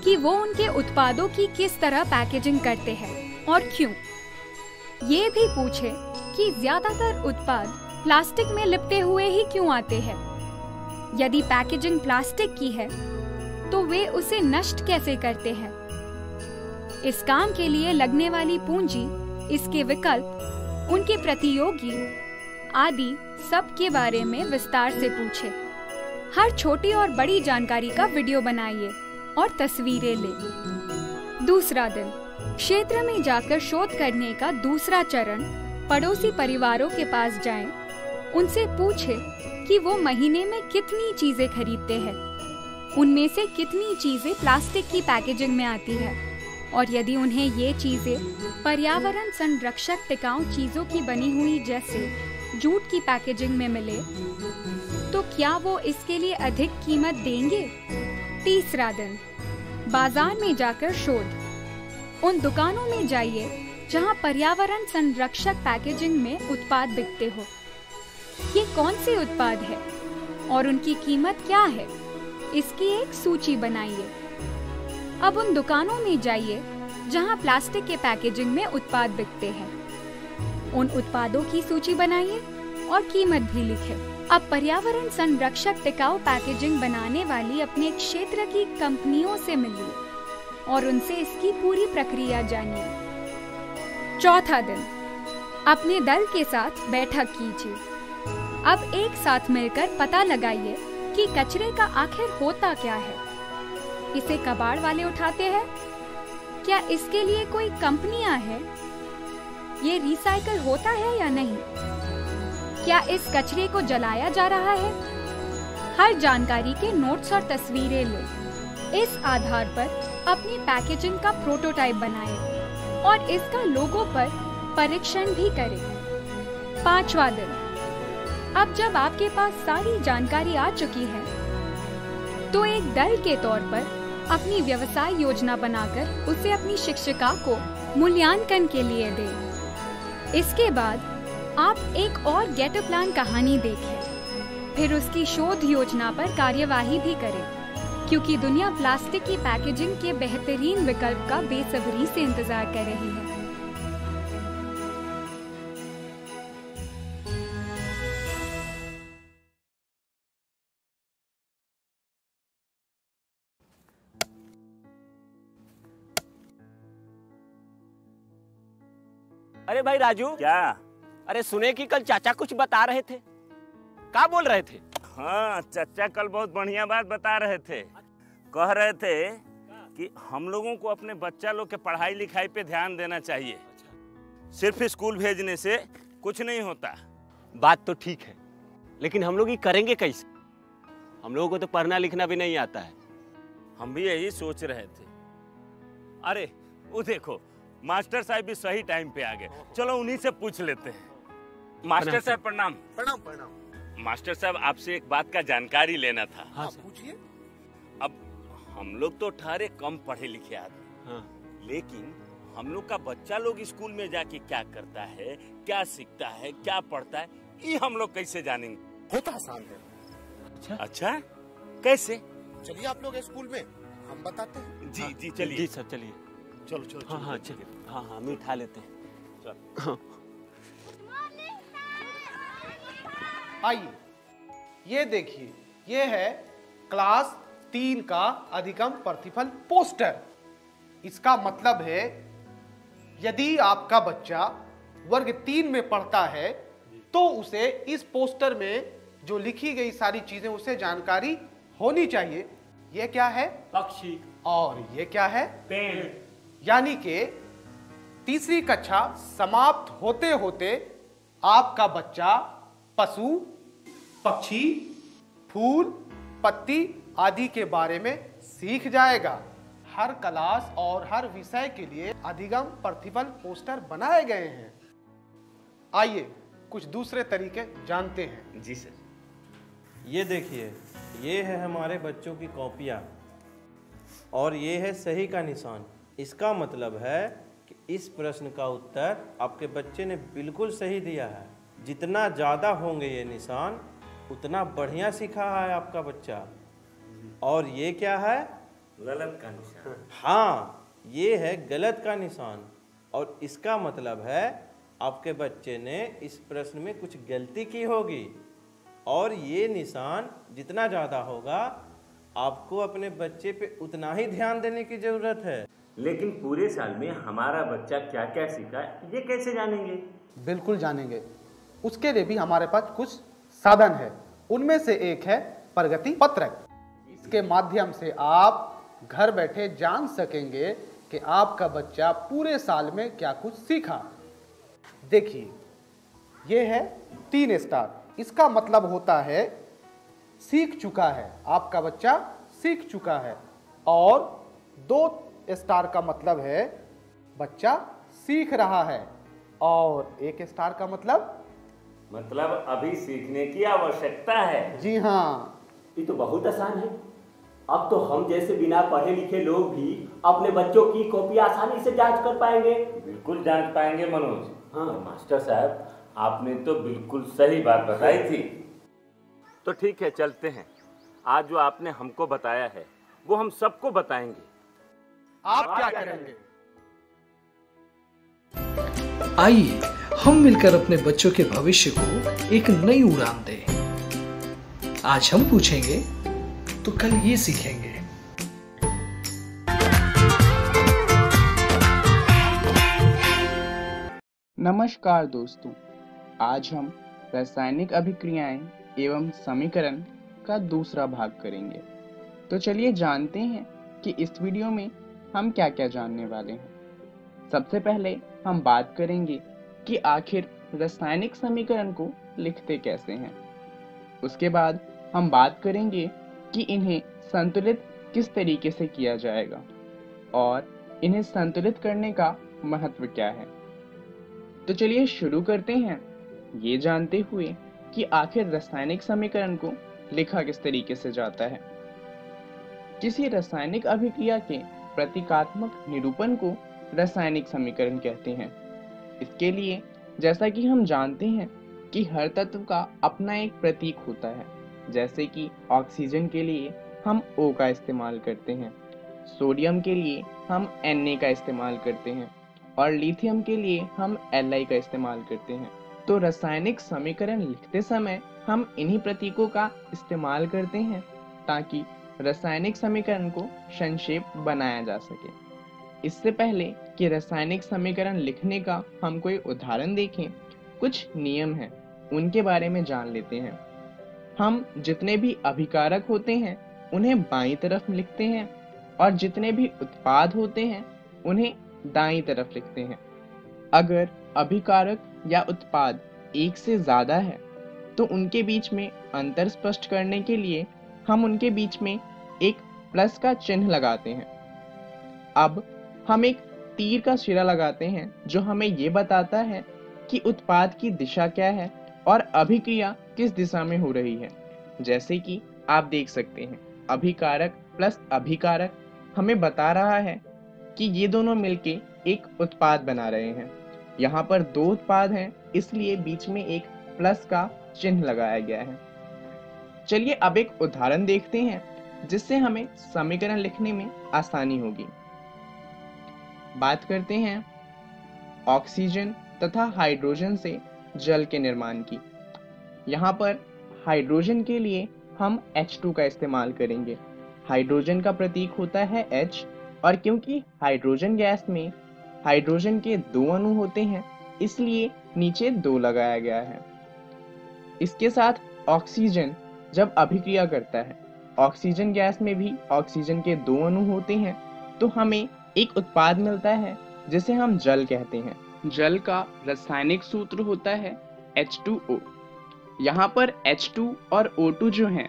Speaker 6: कि वो उनके उत्पादों की किस तरह पैकेजिंग करते हैं और क्यों। ये भी पूछे कि ज़्यादातर उत्पाद प्लास्टिक में लिपटे हुए ही क्यों आते हैं? यदि पैकेजिंग प्लास्टिक की है तो वे उसे नष्ट कैसे करते हैं? इस काम के लिए लगने वाली पूंजी इसके विकल्प उनके प्रतियोगी आदि सब के बारे में विस्तार से पूछे। हर छोटी और बड़ी जानकारी का वीडियो बनाइए और तस्वीरें ले। दूसरा दिन क्षेत्र में जाकर शोध करने का दूसरा चरण पड़ोसी परिवारों के पास जाएँ, उनसे पूछे कि वो महीने में कितनी चीज़ें खरीदते हैं। उनमें से कितनी चीज़ें प्लास्टिक की पैकेजिंग में आती है। और यदि उन्हें ये चीज़ें पर्यावरण संरक्षक टिकाऊ चीज़ों की बनी हुई जैसे जूट की पैकेजिंग में मिले तो क्या वो इसके लिए अधिक कीमत देंगे? तीसरा दिन, बाज़ार में जाकर शोध। उन दुकानों में जाइए जहाँ पर्यावरण संरक्षक पैकेजिंग में उत्पाद बिकते हो। ये कौन से उत्पाद है? और उनकी कीमत क्या है? इसकी एक सूची बनाइए। अब उन दुकानों में जाइए, जहाँ प्लास्टिक के पैकेजिंग में उत्पाद बिकते हैं। उन उत्पादों की सूची बनाइए और कीमत भी लिखे। अब पर्यावरण संरक्षक टिकाऊ पैकेजिंग बनाने वाली अपने क्षेत्र की कंपनियों से मिलिए और उनसे इसकी पूरी प्रक्रिया जानिए। चौथा दिन, अपने दल के साथ बैठक कीजिए। अब एक साथ मिलकर पता लगाइए कि कचरे का आखिर होता क्या है। इसे कबाड़ वाले उठाते हैं? क्या इसके लिए कोई कंपनियाँ हैं? ये रिसाइकल होता है या नहीं? क्या इस कचरे को जलाया जा रहा है? हर जानकारी के नोट्स और तस्वीरें ले। इस आधार पर अपनी पैकेजिंग का प्रोटोटाइप बनाएँ और इसका लोगो पर परीक्षण भी करें। पांचवा दिन। अब जब आपके पास सारी जानकारी आ चुकी है तो एक दल के तौर पर अपनी व्यवसाय योजना बनाकर उसे अपनी शिक्षिका को मूल्यांकन के लिए दे। इसके बाद आप एक और गेट प्लान कहानी देखें। फिर उसकी शोध योजना पर कार्यवाही भी करें, क्योंकि दुनिया प्लास्टिक की पैकेजिंग के बेहतरीन विकल्प का बेसब्री से इंतज़ार कर रही है।
Speaker 7: भाई राजू?
Speaker 8: क्या?
Speaker 7: अरे सुने कि कल चाचा कुछ बता रहे थे। क्या बोल रहे थे?
Speaker 8: हाँ चचा कल बहुत बढ़िया बात बता रहे थे। कह रहे थे कि हम लोगों को अपने बच्चा लोग के पढ़ाई लिखाई पे ध्यान देना चाहिए। सिर्फ़ स्कूल भेजने से कुछ नहीं होता।
Speaker 7: बात तो ठीक है लेकिन हम लोग ये करेंगे कैसे? हम लोगों को तो पढ़ना लिखना भी नहीं आता है।
Speaker 8: हम भी यही सोच रहे थे। अरे वो देखो मास्टर साहब भी सही टाइम पे आ गए। चलो उन्हीं से पूछ लेते हैं। मास्टर साहब प्रणाम।
Speaker 9: प्रणाम प्रणाम।
Speaker 8: मास्टर साहब आपसे एक बात का जानकारी लेना था।
Speaker 7: हाँ
Speaker 9: पूछिए।
Speaker 8: अब हम लोग तो ठहरे कम पढ़े लिखे आदमी।
Speaker 7: हाँ।
Speaker 8: लेकिन हम लोग का बच्चा लोग स्कूल में जाके क्या करता है क्या सीखता है क्या पढ़ता है ये हम लोग कैसे जानेंगे?
Speaker 9: होता आसान है।
Speaker 8: अच्छा। अच्छा? कैसे?
Speaker 9: चलिए आप लोग स्कूल में हम बताते हैं।
Speaker 8: जी जी
Speaker 7: जी
Speaker 8: चलिए।
Speaker 7: सर चलिए।
Speaker 9: चलो चलो
Speaker 7: हाँ हाँ चलिए। हाँ हाँ हम उठा लेते हैं।
Speaker 10: आइए ये देखिए ये है क्लास तीन का अधिकम प्रतिफल पोस्टर। इसका मतलब है यदि आपका बच्चा वर्ग तीन में पढ़ता है तो उसे इस पोस्टर में जो लिखी गई सारी चीज़ें उसे जानकारी होनी चाहिए। ये क्या है?
Speaker 7: पक्षी।
Speaker 10: और ये क्या है?
Speaker 7: पेड़।
Speaker 10: यानी कि तीसरी कक्षा समाप्त होते होते आपका बच्चा पशु, पक्षी, फूल, पत्ती आदि के बारे में सीख जाएगा। हर क्लास और हर विषय के लिए अधिगम प्रतिफल पोस्टर बनाए गए हैं। आइए कुछ दूसरे तरीके जानते हैं।
Speaker 8: जी सर।
Speaker 11: ये देखिए, ये है हमारे बच्चों की कॉपियाँ और ये है सही का निशान। इसका मतलब है इस प्रश्न का उत्तर आपके बच्चे ने बिल्कुल सही दिया है। जितना ज़्यादा होंगे ये निशान उतना बढ़िया सीखा है आपका बच्चा। और ये क्या है?
Speaker 8: गलत का निशान।
Speaker 11: हाँ ये है गलत का निशान। और इसका मतलब है आपके बच्चे ने इस प्रश्न में कुछ गलती की होगी। और ये निशान जितना ज़्यादा होगा आपको अपने बच्चे पे उतना ही ध्यान देने की ज़रूरत है।
Speaker 8: लेकिन पूरे साल में हमारा बच्चा क्या क्या सीखा, ये कैसे जानेंगे?
Speaker 10: बिल्कुल जानेंगे। उसके लिए भी हमारे पास कुछ साधन है। उनमें से एक है प्रगति पत्रक। इसके माध्यम से आप घर बैठे जान सकेंगे कि आपका बच्चा पूरे साल में क्या कुछ सीखा। देखिए, ये है तीन स्टार। इसका मतलब होता है, सीख चुका है। आपका बच्चा सीख चुका है। और दो स्टार का मतलब है बच्चा सीख रहा है। और एक स्टार का मतलब?
Speaker 8: मतलब अभी सीखने की आवश्यकता है।
Speaker 10: जी हाँ।
Speaker 12: ये तो बहुत आसान है। अब तो हम जैसे बिना पढ़े लिखे लोग भी अपने बच्चों की कॉपी आसानी से जाँच कर पाएँगे।
Speaker 8: बिल्कुल जाँच पाएँगे मनोज।
Speaker 12: हाँ।
Speaker 8: मास्टर साहब आपने तो बिल्कुल सही बात बताई थी। तो ठीक है चलते हैं। आज जो आपने हमको बताया है वो हम सबको बताएँगे।
Speaker 10: आप क्या करेंगे?
Speaker 13: आइए हम मिलकर अपने बच्चों के भविष्य को एक नई उड़ान दें। आज हम पूछेंगे तो कल ये सीखेंगे।
Speaker 14: नमस्कार दोस्तों आज हम रासायनिक अभिक्रियाएँ एवं समीकरण का दूसरा भाग करेंगे। तो चलिए जानते हैं कि इस वीडियो में हम क्या क्या जानने वाले हैं? सबसे पहले हम बात करेंगे कि आखिर रासायनिक समीकरण को लिखते कैसे हैं। उसके बाद हम बात करेंगे कि इन्हें संतुलित किस तरीके से किया जाएगा और इन्हें संतुलित करने का महत्व क्या है। तो चलिए शुरू करते हैं। ये जानते हुए कि आखिर रासायनिक समीकरण को लिखा किस तरीके से जाता है। किसी रासायनिक अभिक्रिया के प्रतीकात्मक निरूपण को रासायनिक समीकरण कहते हैं। इसके लिए, जैसा कि हम जानते हैं कि हर तत्व का अपना एक प्रतीक होता है, जैसे कि ऑक्सीजन के लिए हम O का इस्तेमाल करते हैं, सोडियम के लिए हम Na का इस्तेमाल करते हैं, और लिथियम के लिए हम Li का इस्तेमाल करते हैं। तो रासायनिक समीकरण लिखते समय हम इन्हीं प्रतीकों का इस्तेमाल करते हैं ताकि रासायनिक समीकरण को संक्षेप बनाया जा सके। इससे पहले कि रासायनिक समीकरण लिखने का हम कोई उदाहरण देखें, कुछ नियम हैं, उनके बारे में जान लेते हैं। हम जितने भी अभिकारक होते हैं, उन्हें बाई तरफ़ लिखते हैं, और जितने भी उत्पाद होते हैं, उन्हें दाई तरफ़ लिखते हैं। अगर अभिकारक या उत्पाद एक से ज़्यादा है तो उनके बीच में अंतर स्पष्ट करने के लिए हम उनके बीच में एक प्लस का चिन्ह लगाते हैं। अब हम एक तीर का सिरा लगाते हैं, जो हमें ये बताता है कि उत्पाद की दिशा क्या है और अभिक्रिया किस दिशा में हो रही है। जैसे कि आप देख सकते हैं, अभिकारक प्लस अभिकारक हमें बता रहा है कि ये दोनों मिलके एक उत्पाद बना रहे हैं। यहाँ पर दो उत्पाद हैं, इसलिए बीच में एक प्लस का चिन्ह लगाया गया है। चलिए अब एक उदाहरण देखते हैं, जिससे हमें समीकरण लिखने में आसानी होगी। बात करते हैं ऑक्सीजन तथा हाइड्रोजन से जल के निर्माण की। यहाँ पर हाइड्रोजन के लिए हम H2 का इस्तेमाल करेंगे। हाइड्रोजन का प्रतीक होता है H, और क्योंकि हाइड्रोजन गैस में हाइड्रोजन के दो अणु होते हैं, इसलिए नीचे दो लगाया गया है। इसके साथ ऑक्सीजन जब अभिक्रिया करता है, ऑक्सीजन गैस में भी ऑक्सीजन के दो अणु होते हैं तो हमें एक उत्पाद मिलता है, जिसे हम जल कहते हैं। जल का रासायनिक सूत्र होता है H2O यहाँ पर H2 और O2 जो हैं,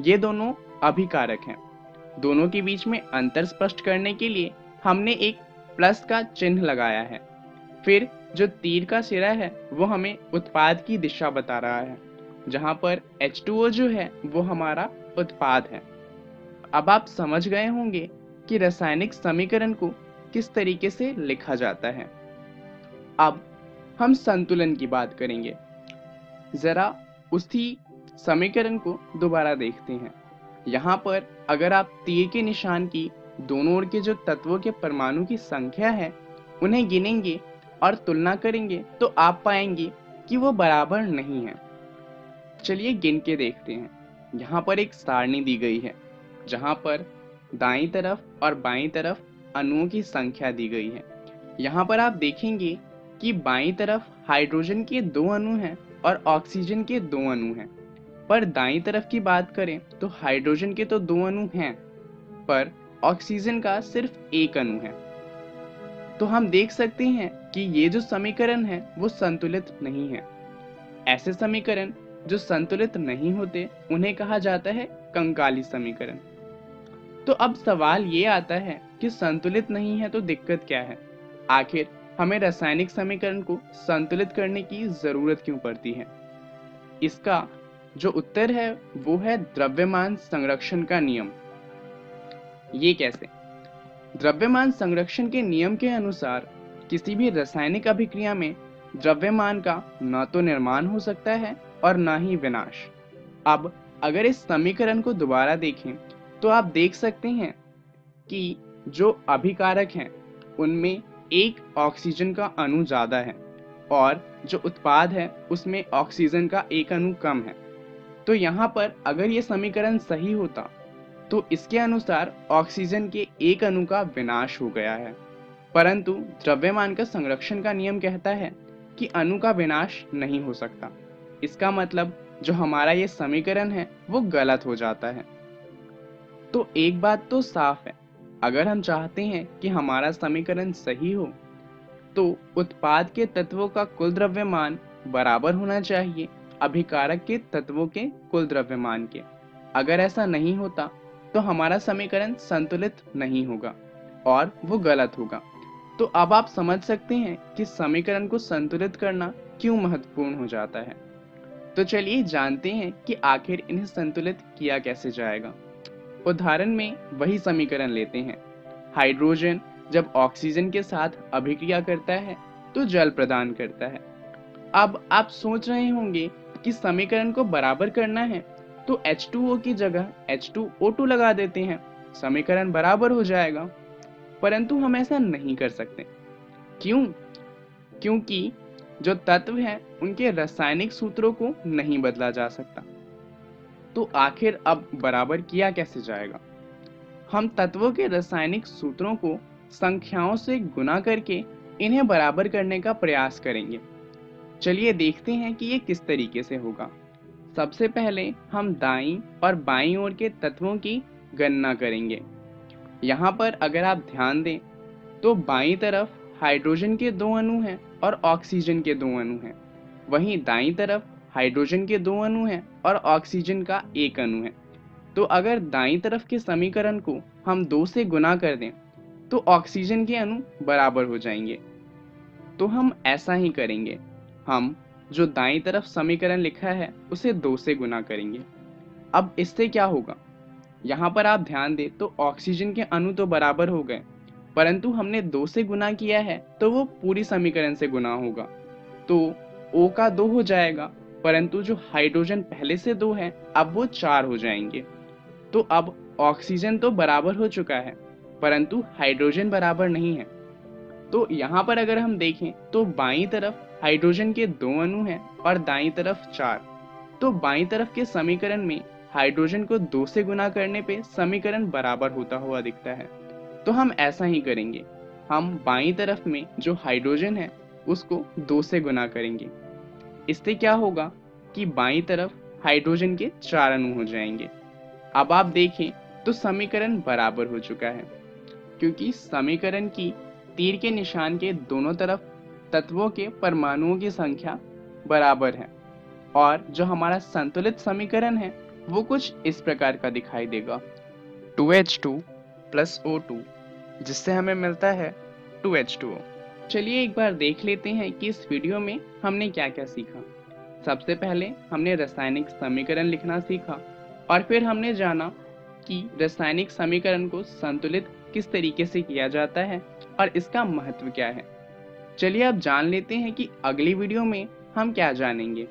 Speaker 14: ये दोनों अभिकारक हैं। दोनों के बीच में अंतर स्पष्ट करने के लिए हमने एक प्लस का चिन्ह लगाया है। फिर जो तीर का सिरा है, वो हमें उत्पाद की दिशा बता रहा है। जहाँ पर H2O जो है, वो हमारा उत्पाद है। अब आप समझ गए होंगे कि रासायनिक समीकरण को किस तरीके से लिखा जाता है। अब हम संतुलन की बात करेंगे। जरा उसी समीकरण को दोबारा देखते हैं। यहाँ पर अगर आप तीर के निशान की दोनों ओर के जो तत्वों के परमाणु की संख्या है, उन्हें गिनेंगे और तुलना करेंगे तो आप पाएँगे कि वो बराबर नहीं है। चलिए गिन के देखते हैं। यहाँ पर एक सारणी दी गई है, जहाँ पर दाई तरफ़ और बाई तरफ़ अणुओं की संख्या दी गई है। यहाँ पर आप देखेंगे कि बाई तरफ़ हाइड्रोजन के दो अणु हैं और ऑक्सीजन के दो अणु हैं। पर दाई तरफ़ की बात करें तो हाइड्रोजन के तो दो अणु हैं, पर ऑक्सीजन का सिर्फ़ एक अणु है। तो हम देख सकते हैं कि ये जो समीकरण है, वो संतुलित नहीं है। ऐसे समीकरण जो संतुलित नहीं होते, उन्हें कहा जाता है कंकाली समीकरण। तो अब सवाल ये आता है कि संतुलित नहीं है तो दिक्कत क्या है? आखिर हमें रासायनिक समीकरण को संतुलित करने की ज़रूरत क्यों पड़ती है? इसका जो उत्तर है, वो है द्रव्यमान संरक्षण का नियम। ये कैसे? द्रव्यमान संरक्षण के नियम के अनुसार किसी भी रासायनिक अभिक्रिया में द्रव्यमान का न तो निर्माण हो सकता है और न ही विनाश। अब अगर इस समीकरण को दोबारा देखें तो आप देख सकते हैं कि जो अभिकारक हैं, उनमें एक ऑक्सीजन का अणु ज़्यादा है और जो उत्पाद है, उसमें ऑक्सीजन का एक अणु कम है। तो यहाँ पर अगर ये समीकरण सही होता तो इसके अनुसार ऑक्सीजन के एक अणु का विनाश हो गया है। परंतु द्रव्यमान का संरक्षण का नियम कहता है कि अणु का विनाश नहीं हो सकता। इसका मतलब जो हमारा ये समीकरण है, वो गलत हो जाता है। तो एक बात तो साफ़ है, अगर हम चाहते हैं कि हमारा समीकरण सही हो तो उत्पाद के तत्वों का कुल द्रव्यमान बराबर होना चाहिए, अभिकारक के तत्वों के कुल द्रव्यमान के। अगर ऐसा नहीं होता तो हमारा समीकरण संतुलित नहीं होगा, और वो गलत होगा। तो अब आप समझ सकते हैं कि समीकरण को संतुलित करना क्यों महत्वपूर्ण हो जाता है। तो चलिए जानते हैं कि आखिर इन्हें संतुलित किया कैसे जाएगा। उदाहरण में वही समीकरण लेते हैं। हाइड्रोजन जब ऑक्सीजन के साथ अभिक्रिया करता है तो जल प्रदान करता है। अब आप सोच रहे होंगे कि समीकरण को बराबर करना है तो H2O की जगह H2O2 लगा देते हैं। समीकरण बराबर हो जाएगा। परंतु हम ऐसा नहीं कर सकते। क्यों? क्योंकि जो तत्व हैं, उनके रासायनिक सूत्रों को नहीं बदला जा सकता। तो आखिर अब बराबर किया कैसे जाएगा? हम तत्वों के रासायनिक सूत्रों को संख्याओं से गुना करके इन्हें बराबर करने का प्रयास करेंगे। चलिए देखते हैं कि ये किस तरीके से होगा। सबसे पहले हम दाई और बाई ओर के तत्वों की गणना करेंगे। यहाँ पर अगर आप ध्यान दें तो बाई तरफ़ हाइड्रोजन के दो अणु हैं। और ऑक्सीजन के दो अणु हैं। वहीं दाईं तरफ़ हाइड्रोजन के दो अणु हैं और ऑक्सीजन का एक अणु है। तो अगर दाईं तरफ़ के समीकरण को हम दो से गुना कर दें तो ऑक्सीजन के अणु बराबर हो जाएँगे। तो हम ऐसा ही करेंगे। हम जो दाईं तरफ़ समीकरण लिखा है, उसे दो से गुना करेंगे। अब इससे क्या होगा? यहाँ पर आप ध्यान दें तो ऑक्सीजन के अणु तो बराबर हो गए। परंतु हमने दो से गुना किया है तो वो पूरी समीकरण से गुना होगा। तो ओ का दो हो जाएगा, परंतु जो हाइड्रोजन पहले से दो है, अब वो चार हो जाएँगे। तो अब ऑक्सीजन तो बराबर हो चुका है, परंतु हाइड्रोजन बराबर नहीं है। तो यहाँ पर अगर हम देखें तो बाई तरफ़ हाइड्रोजन के दो अणु हैं और दाई तरफ़ चार। तो बाई तरफ़ के समीकरण में हाइड्रोजन को दो से गुना करने पे समीकरण बराबर होता हुआ दिखता है। तो हम ऐसा ही करेंगे। हम बाई तरफ़ में जो हाइड्रोजन है, उसको दो से गुना करेंगे। इससे क्या होगा कि बाईं तरफ़ हाइड्रोजन के चार अणु हो जाएँगे। अब आप देखें तो समीकरण बराबर हो चुका है, क्योंकि समीकरण की तीर के निशान के दोनों तरफ़ तत्वों के परमाणुओं की संख्या बराबर है, और जो हमारा संतुलित समीकरण है, वो कुछ इस प्रकार का दिखाई देगा। 2H2 प्लस O2 जिससे हमें मिलता है 2H2O चलिए एक बार देख लेते हैं कि इस वीडियो में हमने क्या क्या सीखा। सबसे पहले हमने रासायनिक समीकरण लिखना सीखा और फिर हमने जाना कि रासायनिक समीकरण को संतुलित किस तरीके से किया जाता है और इसका महत्व क्या है। चलिए अब जान लेते हैं कि अगली वीडियो में हम क्या जानेंगे।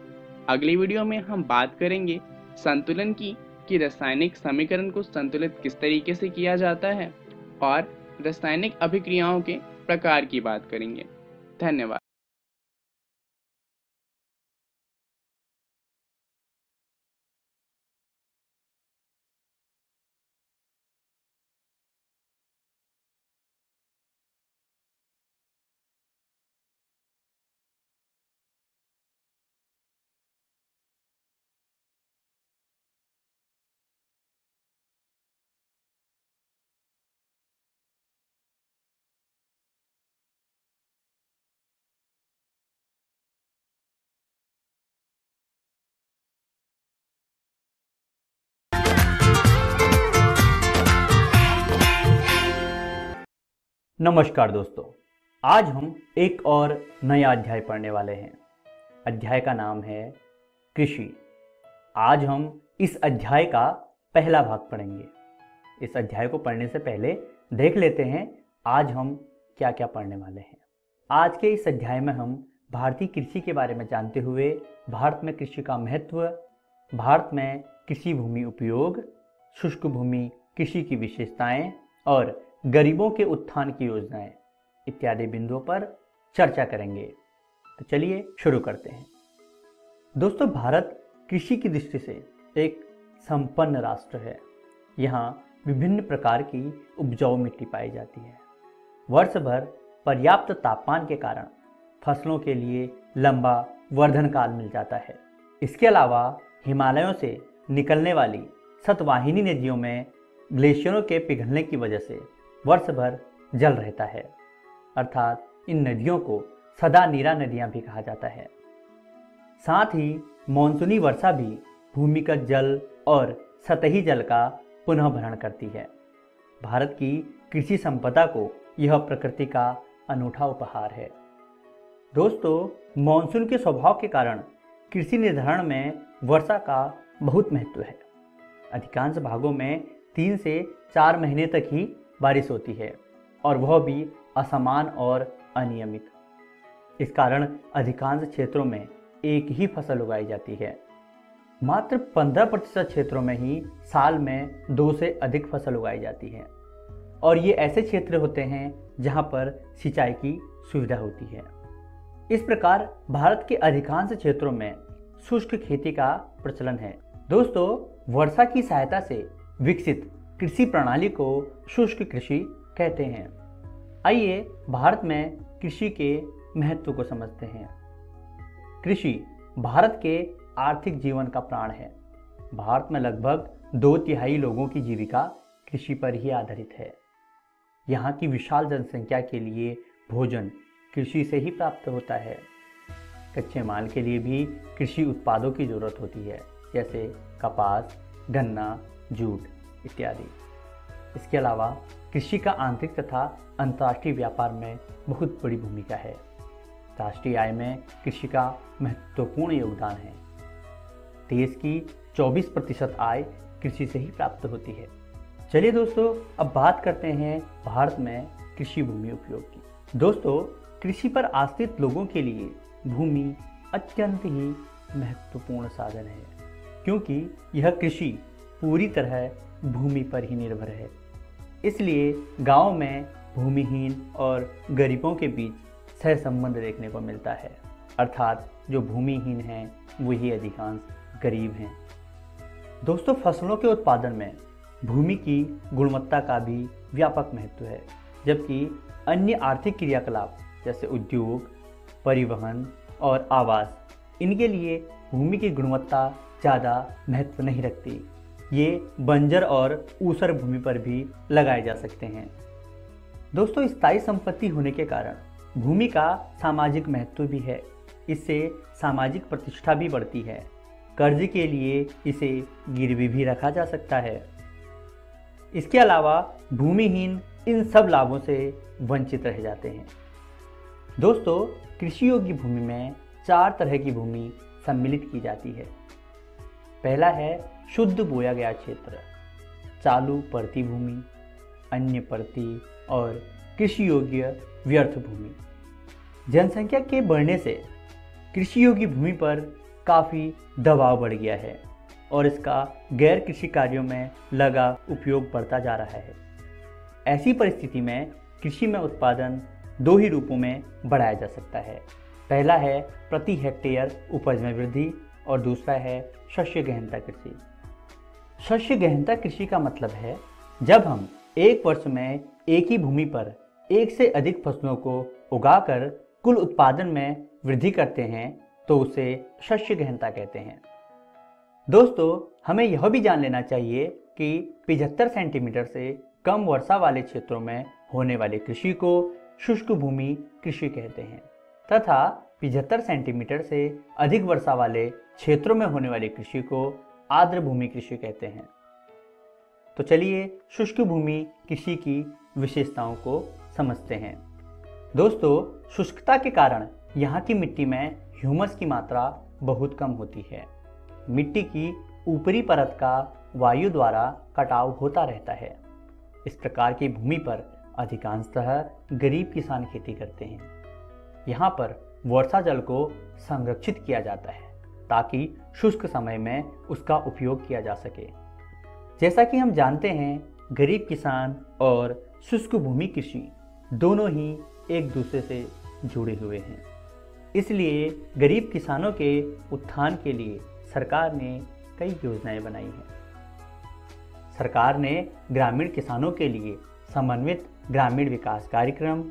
Speaker 14: अगली वीडियो में हम बात करेंगे संतुलन की कि रासायनिक समीकरण को संतुलित किस तरीके से किया जाता है और रासायनिक अभिक्रियाओं के प्रकार की बात करेंगे। धन्यवाद।
Speaker 12: नमस्कार दोस्तों, आज हम एक और नया अध्याय पढ़ने वाले हैं। अध्याय का नाम है कृषि। आज हम इस अध्याय का पहला भाग पढ़ेंगे। इस अध्याय को पढ़ने से पहले देख लेते हैं, आज हम क्या क्या पढ़ने वाले हैं। आज के इस अध्याय में हम भारतीय कृषि के बारे में जानते हुए, भारत में कृषि का महत्व, भारत में कृषि भूमि उपयोग, शुष्क भूमि कृषि की विशेषताएँ और गरीबों के उत्थान की योजनाएँ इत्यादि बिंदुओं पर चर्चा करेंगे। तो चलिए शुरू करते हैं। दोस्तों, भारत कृषि की दृष्टि से एक संपन्न राष्ट्र है। यहाँ विभिन्न प्रकार की उपजाऊ मिट्टी पाई जाती है। वर्ष भर पर्याप्त तापमान के कारण फ़सलों के लिए लंबा वर्धन काल मिल जाता है। इसके अलावा हिमालयों से निकलने वाली सतवाहिनी नदियों में ग्लेशियरों के पिघलने की वजह से वर्ष भर जल रहता है। अर्थात इन नदियों को सदा नीरा नदियाँ भी कहा जाता है। साथ ही मानसूनी वर्षा भी भूमिगत जल और सतही जल का पुनः भरण करती है। भारत की कृषि संपदा को यह प्रकृति का अनूठा उपहार है। दोस्तों, मानसून के स्वभाव के कारण कृषि निर्धारण में वर्षा का बहुत महत्व है। अधिकांश भागों में तीन से चार महीने तक ही बारिश होती है और वह भी असमान और अनियमित। इस कारण अधिकांश क्षेत्रों में एक ही फ़सल उगाई जाती है। मात्र 15 प्रतिशत क्षेत्रों में ही साल में दो से अधिक फ़सल उगाई जाती है। और ये ऐसे क्षेत्र होते हैं जहाँ पर सिंचाई की सुविधा होती है। इस प्रकार भारत के अधिकांश क्षेत्रों में शुष्क खेती का प्रचलन है। दोस्तों, वर्षा की सहायता से विकसित कृषि प्रणाली को शुष्क कृषि कहते हैं। आइए भारत में कृषि के महत्व को समझते हैं। कृषि भारत के आर्थिक जीवन का प्राण है। भारत में लगभग दो तिहाई लोगों की जीविका कृषि पर ही आधारित है। यहाँ की विशाल जनसंख्या के लिए भोजन कृषि से ही प्राप्त होता है। कच्चे माल के लिए भी कृषि उत्पादों की ज़रूरत होती है, जैसे कपास, गन्ना, जूट इत्यादि। इसके अलावा कृषि का आंतरिक तथा अंतर्राष्ट्रीय व्यापार में बहुत बड़ी भूमिका है। राष्ट्रीय आय में कृषि का महत्वपूर्ण योगदान है। देश की 24 प्रतिशत आय कृषि से ही प्राप्त होती है। चलिए दोस्तों, अब बात करते हैं भारत में कृषि भूमि उपयोग की। दोस्तों, कृषि पर आश्रित लोगों के लिए भूमि अत्यंत ही महत्वपूर्ण साधन है। क्योंकि यह कृषि पूरी तरह भूमि पर ही निर्भर है। इसलिए गाँव में भूमिहीन और गरीबों के बीच सहसंबंध देखने को मिलता है। अर्थात जो भूमिहीन हैं, वही अधिकांश गरीब हैं। दोस्तों, फ़सलों के उत्पादन में भूमि की गुणवत्ता का भी व्यापक महत्व है, जबकि अन्य आर्थिक क्रियाकलाप जैसे उद्योग, परिवहन और आवास, इनके लिए भूमि की गुणवत्ता ज़्यादा महत्व नहीं रखती। ये बंजर और ऊसर भूमि पर भी लगाए जा सकते हैं। दोस्तों, स्थायी संपत्ति होने के कारण भूमि का सामाजिक महत्व भी है। इससे सामाजिक प्रतिष्ठा भी बढ़ती है। कर्ज के लिए इसे गिरवी भी रखा जा सकता है। इसके अलावा भूमिहीन इन सब लाभों से वंचित रह जाते हैं। दोस्तों, कृषि योग्य भूमि में चार तरह की भूमि सम्मिलित की जाती है। पहला है शुद्ध बोया गया क्षेत्र, चालू परती भूमि अन्य परती और कृषि योग्य व्यर्थ भूमि। जनसंख्या के बढ़ने से कृषि योग्य भूमि पर काफ़ी दबाव बढ़ गया है और इसका गैर कृषि कार्यों में लगा उपयोग बढ़ता जा रहा है। ऐसी परिस्थिति में कृषि में उत्पादन दो ही रूपों में बढ़ाया जा सकता है। पहला है प्रति हेक्टेयर उपज में वृद्धि और दूसरा है शस्य गहनता कृषि। शस्य गहनता कृषि का मतलब है, जब हम एक वर्ष में एक ही भूमि पर एक से अधिक फ़सलों को उगाकर कुल उत्पादन में वृद्धि करते हैं तो उसे शस्य गहनता कहते हैं। दोस्तों, हमें यह भी जान लेना चाहिए कि 75 सेंटीमीटर से कम वर्षा वाले क्षेत्रों में होने वाली कृषि को शुष्क भूमि कृषि कहते हैं, तथा 75 सेंटीमीटर से अधिक वर्षा वाले क्षेत्रों में होने वाली कृषि को आर्द्र भूमि कृषि कहते हैं। तो चलिए शुष्क भूमि कृषि की विशेषताओं को समझते हैं। दोस्तों, शुष्कता के कारण यहाँ की मिट्टी में ह्यूमस की मात्रा बहुत कम होती है। मिट्टी की ऊपरी परत का वायु द्वारा कटाव होता रहता है। इस प्रकार की भूमि पर अधिकांशतः गरीब किसान खेती करते हैं। यहाँ पर वर्षा जल को संरक्षित किया जाता है, ताकि शुष्क समय में उसका उपयोग किया जा सके। जैसा कि हम जानते हैं, गरीब किसान और शुष्क भूमि कृषि दोनों ही एक दूसरे से जुड़े हुए हैं। इसलिए गरीब किसानों के उत्थान के लिए सरकार ने कई योजनाएँ बनाई हैं। सरकार ने ग्रामीण किसानों के लिए समन्वित ग्रामीण विकास कार्यक्रम,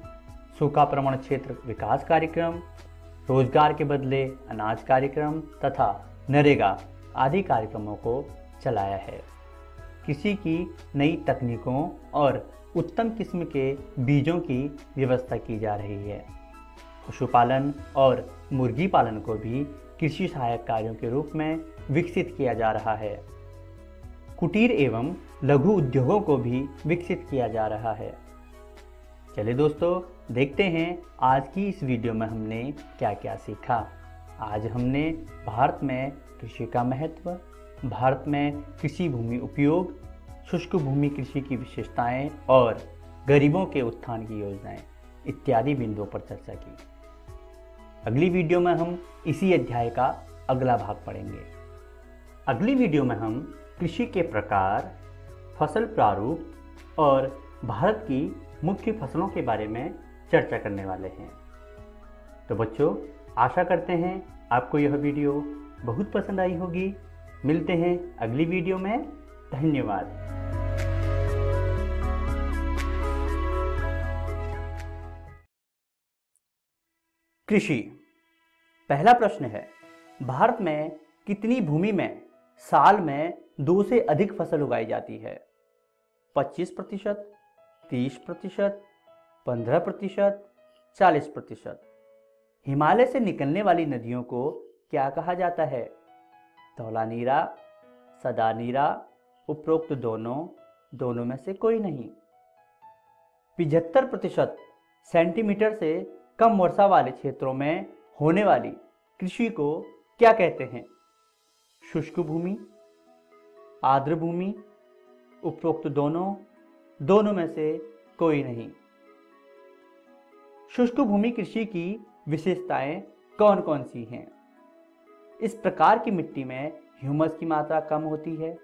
Speaker 12: सूखा प्रमाण क्षेत्र विकास कार्यक्रम रोज़गार के बदले अनाज कार्यक्रम तथा नरेगा आदि कार्यक्रमों को चलाया है। कृषि की नई तकनीकों और उत्तम किस्म के बीजों की व्यवस्था की जा रही है। पशुपालन और मुर्गी पालन को भी कृषि सहायक कार्यों के रूप में विकसित किया जा रहा है। कुटीर एवं लघु उद्योगों को भी विकसित किया जा रहा है। चलिए दोस्तों देखते हैं आज की इस वीडियो में हमने क्या क्या सीखा। आज हमने भारत में कृषि का महत्व, भारत में कृषि भूमि उपयोग, शुष्क भूमि कृषि की विशेषताएँ और गरीबों के उत्थान की योजनाएँ इत्यादि बिंदुओं पर चर्चा की। अगली वीडियो में हम इसी अध्याय का अगला भाग पढ़ेंगे। अगली वीडियो में हम कृषि के प्रकार, फ़सल प्रारूप और भारत की मुख्य फ़सलों के बारे में चर्चा करने वाले हैं। तो बच्चों, आशा करते हैं आपको यह वीडियो बहुत पसंद आई होगी। मिलते हैं अगली वीडियो में। धन्यवाद। कृषि, पहला प्रश्न है, भारत में कितनी भूमि में साल में दो से अधिक फ़सल उगाई जाती है? 25 प्रतिशत, तीस प्रतिशत पंद्रह प्रतिशत, चालीस प्रतिशत। हिमालय से निकलने वाली नदियों को क्या कहा जाता है? धौला नीरा सदा नीरा उपरोक्त दोनों दोनों में से कोई नहीं। पिछहत्तर प्रतिशत सेंटीमीटर से कम वर्षा वाले क्षेत्रों में होने वाली कृषि को क्या कहते हैं? शुष्क भूमि, आर्द्र भूमि, उपरोक्त दोनों दोनों में से कोई नहीं। शुष्क भूमि कृषि की विशेषताएँ कौन कौन सी हैं? इस प्रकार की मिट्टी में ह्यूमस की मात्रा कम होती है।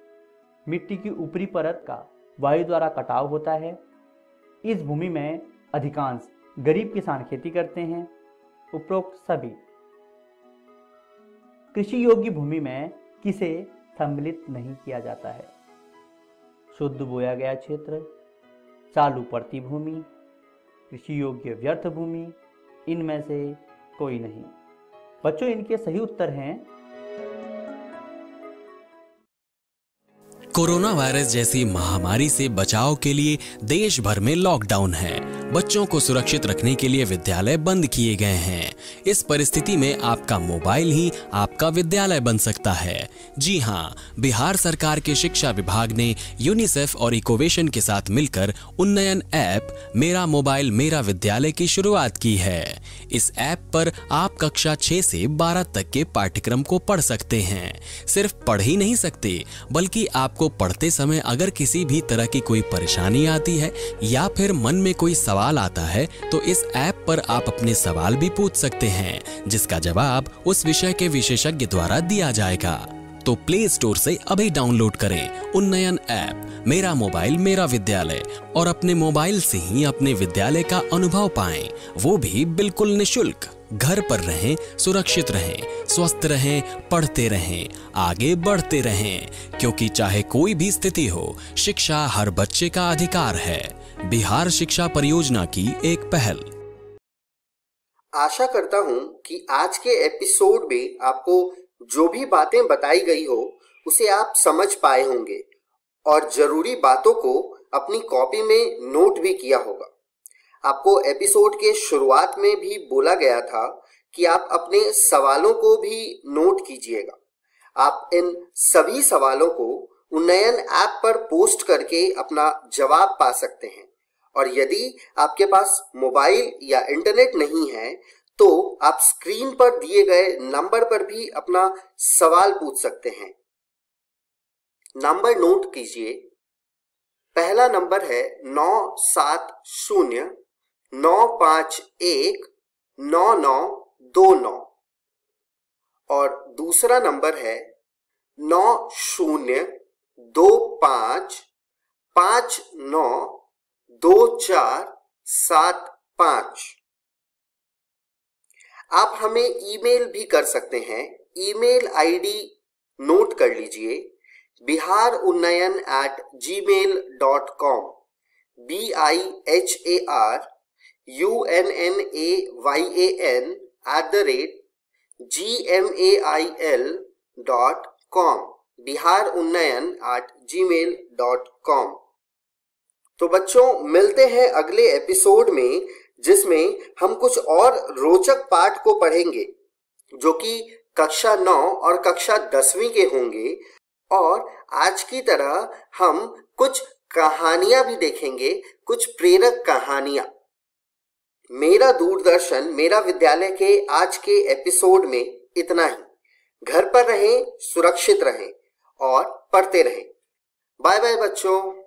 Speaker 12: मिट्टी की ऊपरी परत का वायु द्वारा कटाव होता है। इस भूमि में अधिकांश गरीब किसान खेती करते हैं। उपरोक्त सभी। कृषि योग्य भूमि में किसे सम्मिलित नहीं किया जाता है? शुद्ध बोया गया क्षेत्र, चालू पड़ती भूमि कृषि योग्य व्यर्थ भूमि, इनमें से कोई नहीं। बच्चों, इनके सही उत्तर हैं।
Speaker 15: कोरोना वायरस जैसी महामारी से बचाव के लिए देश भर में लॉकडाउन है। बच्चों को सुरक्षित रखने के लिए विद्यालय बंद किए गए हैं। इस परिस्थिति में आपका मोबाइल ही आपका विद्यालय बन सकता है। जी हाँ बिहार सरकार के शिक्षा विभाग ने यूनिसेफ और इकोवेशन के साथ मिलकर उन्नयन ऐप, मेरा मोबाइल, मेरा विद्यालय की शुरुआत की है। इस ऐप पर आप कक्षा 6 से 12 तक के पाठ्यक्रम को पढ़ सकते हैं। सिर्फ़ पढ़ ही नहीं सकते, बल्कि आपको पढ़ते समय अगर किसी भी तरह की कोई परेशानी आती है या फिर मन में कोई सवाल आता है तो इस ऐप पर आप अपने सवाल भी पूछ सकते हैं, जिसका जवाब उस विषय के विशेषज्ञ द्वारा दिया जाएगा। तो प्ले स्टोर से अभी डाउनलोड करें उन्नयन ऐप, मेरा मोबाइल मेरा विद्यालय, और अपने मोबाइल से ही अपने विद्यालय का अनुभव पाएँ। वो भी बिल्कुल निशुल्क। घर पर रहें, सुरक्षित रहें, स्वस्थ रहें, पढ़ते रहें, आगे बढ़ते रहें, क्योंकि चाहे कोई भी स्थिति हो, शिक्षा हर बच्चे का अधिकार है। बिहार शिक्षा परियोजना की एक पहल।
Speaker 1: आशा करता हूँ कि आज के एपिसोड में आपको जो भी बातें बताई गई हो, उसे आप समझ पाए होंगे और ज़रूरी बातों को अपनी कॉपी में नोट भी किया होगा। आपको एपिसोड के शुरुआत में भी बोला गया था कि आप अपने सवालों को भी नोट कीजिएगा। आप इन सभी सवालों को उन्नयन ऐप पर पोस्ट करके अपना जवाब पा सकते हैं। और यदि आपके पास मोबाइल या इंटरनेट नहीं है तो आप स्क्रीन पर दिए गए नंबर पर भी अपना सवाल पूछ सकते हैं। नंबर नोट कीजिए। पहला नंबर है नौ सात शून्य, नौ पाँच एक, नौ नौ दो नौ। और दूसरा नंबर है नौ शून्य, दो पाँच पाँच नौ दो चार सात पाँच। आप हमें ईमेल भी कर सकते हैं। ईमेल आईडी नोट कर लीजिए। Bihar Unnayan at gmail dot com B I H A R U N N A Y A N at the rate G M A I L dot com Bihar Unnayan at gmail dot com तो बच्चों, मिलते हैं अगले episode में, जिसमें हम कुछ और रोचक पाठ को पढ़ेंगे, जो कि कक्षा नौ और कक्षा दसवीं के होंगे, और आज की तरह हम कुछ कहानियाँ भी देखेंगे, कुछ प्रेरक कहानियाँ। मेरा दूरदर्शन, मेरा विद्यालय के आज के एपिसोड में इतना ही। घर पर रहें, सुरक्षित रहें, और पढ़ते रहें। बाय बाय बच्चों।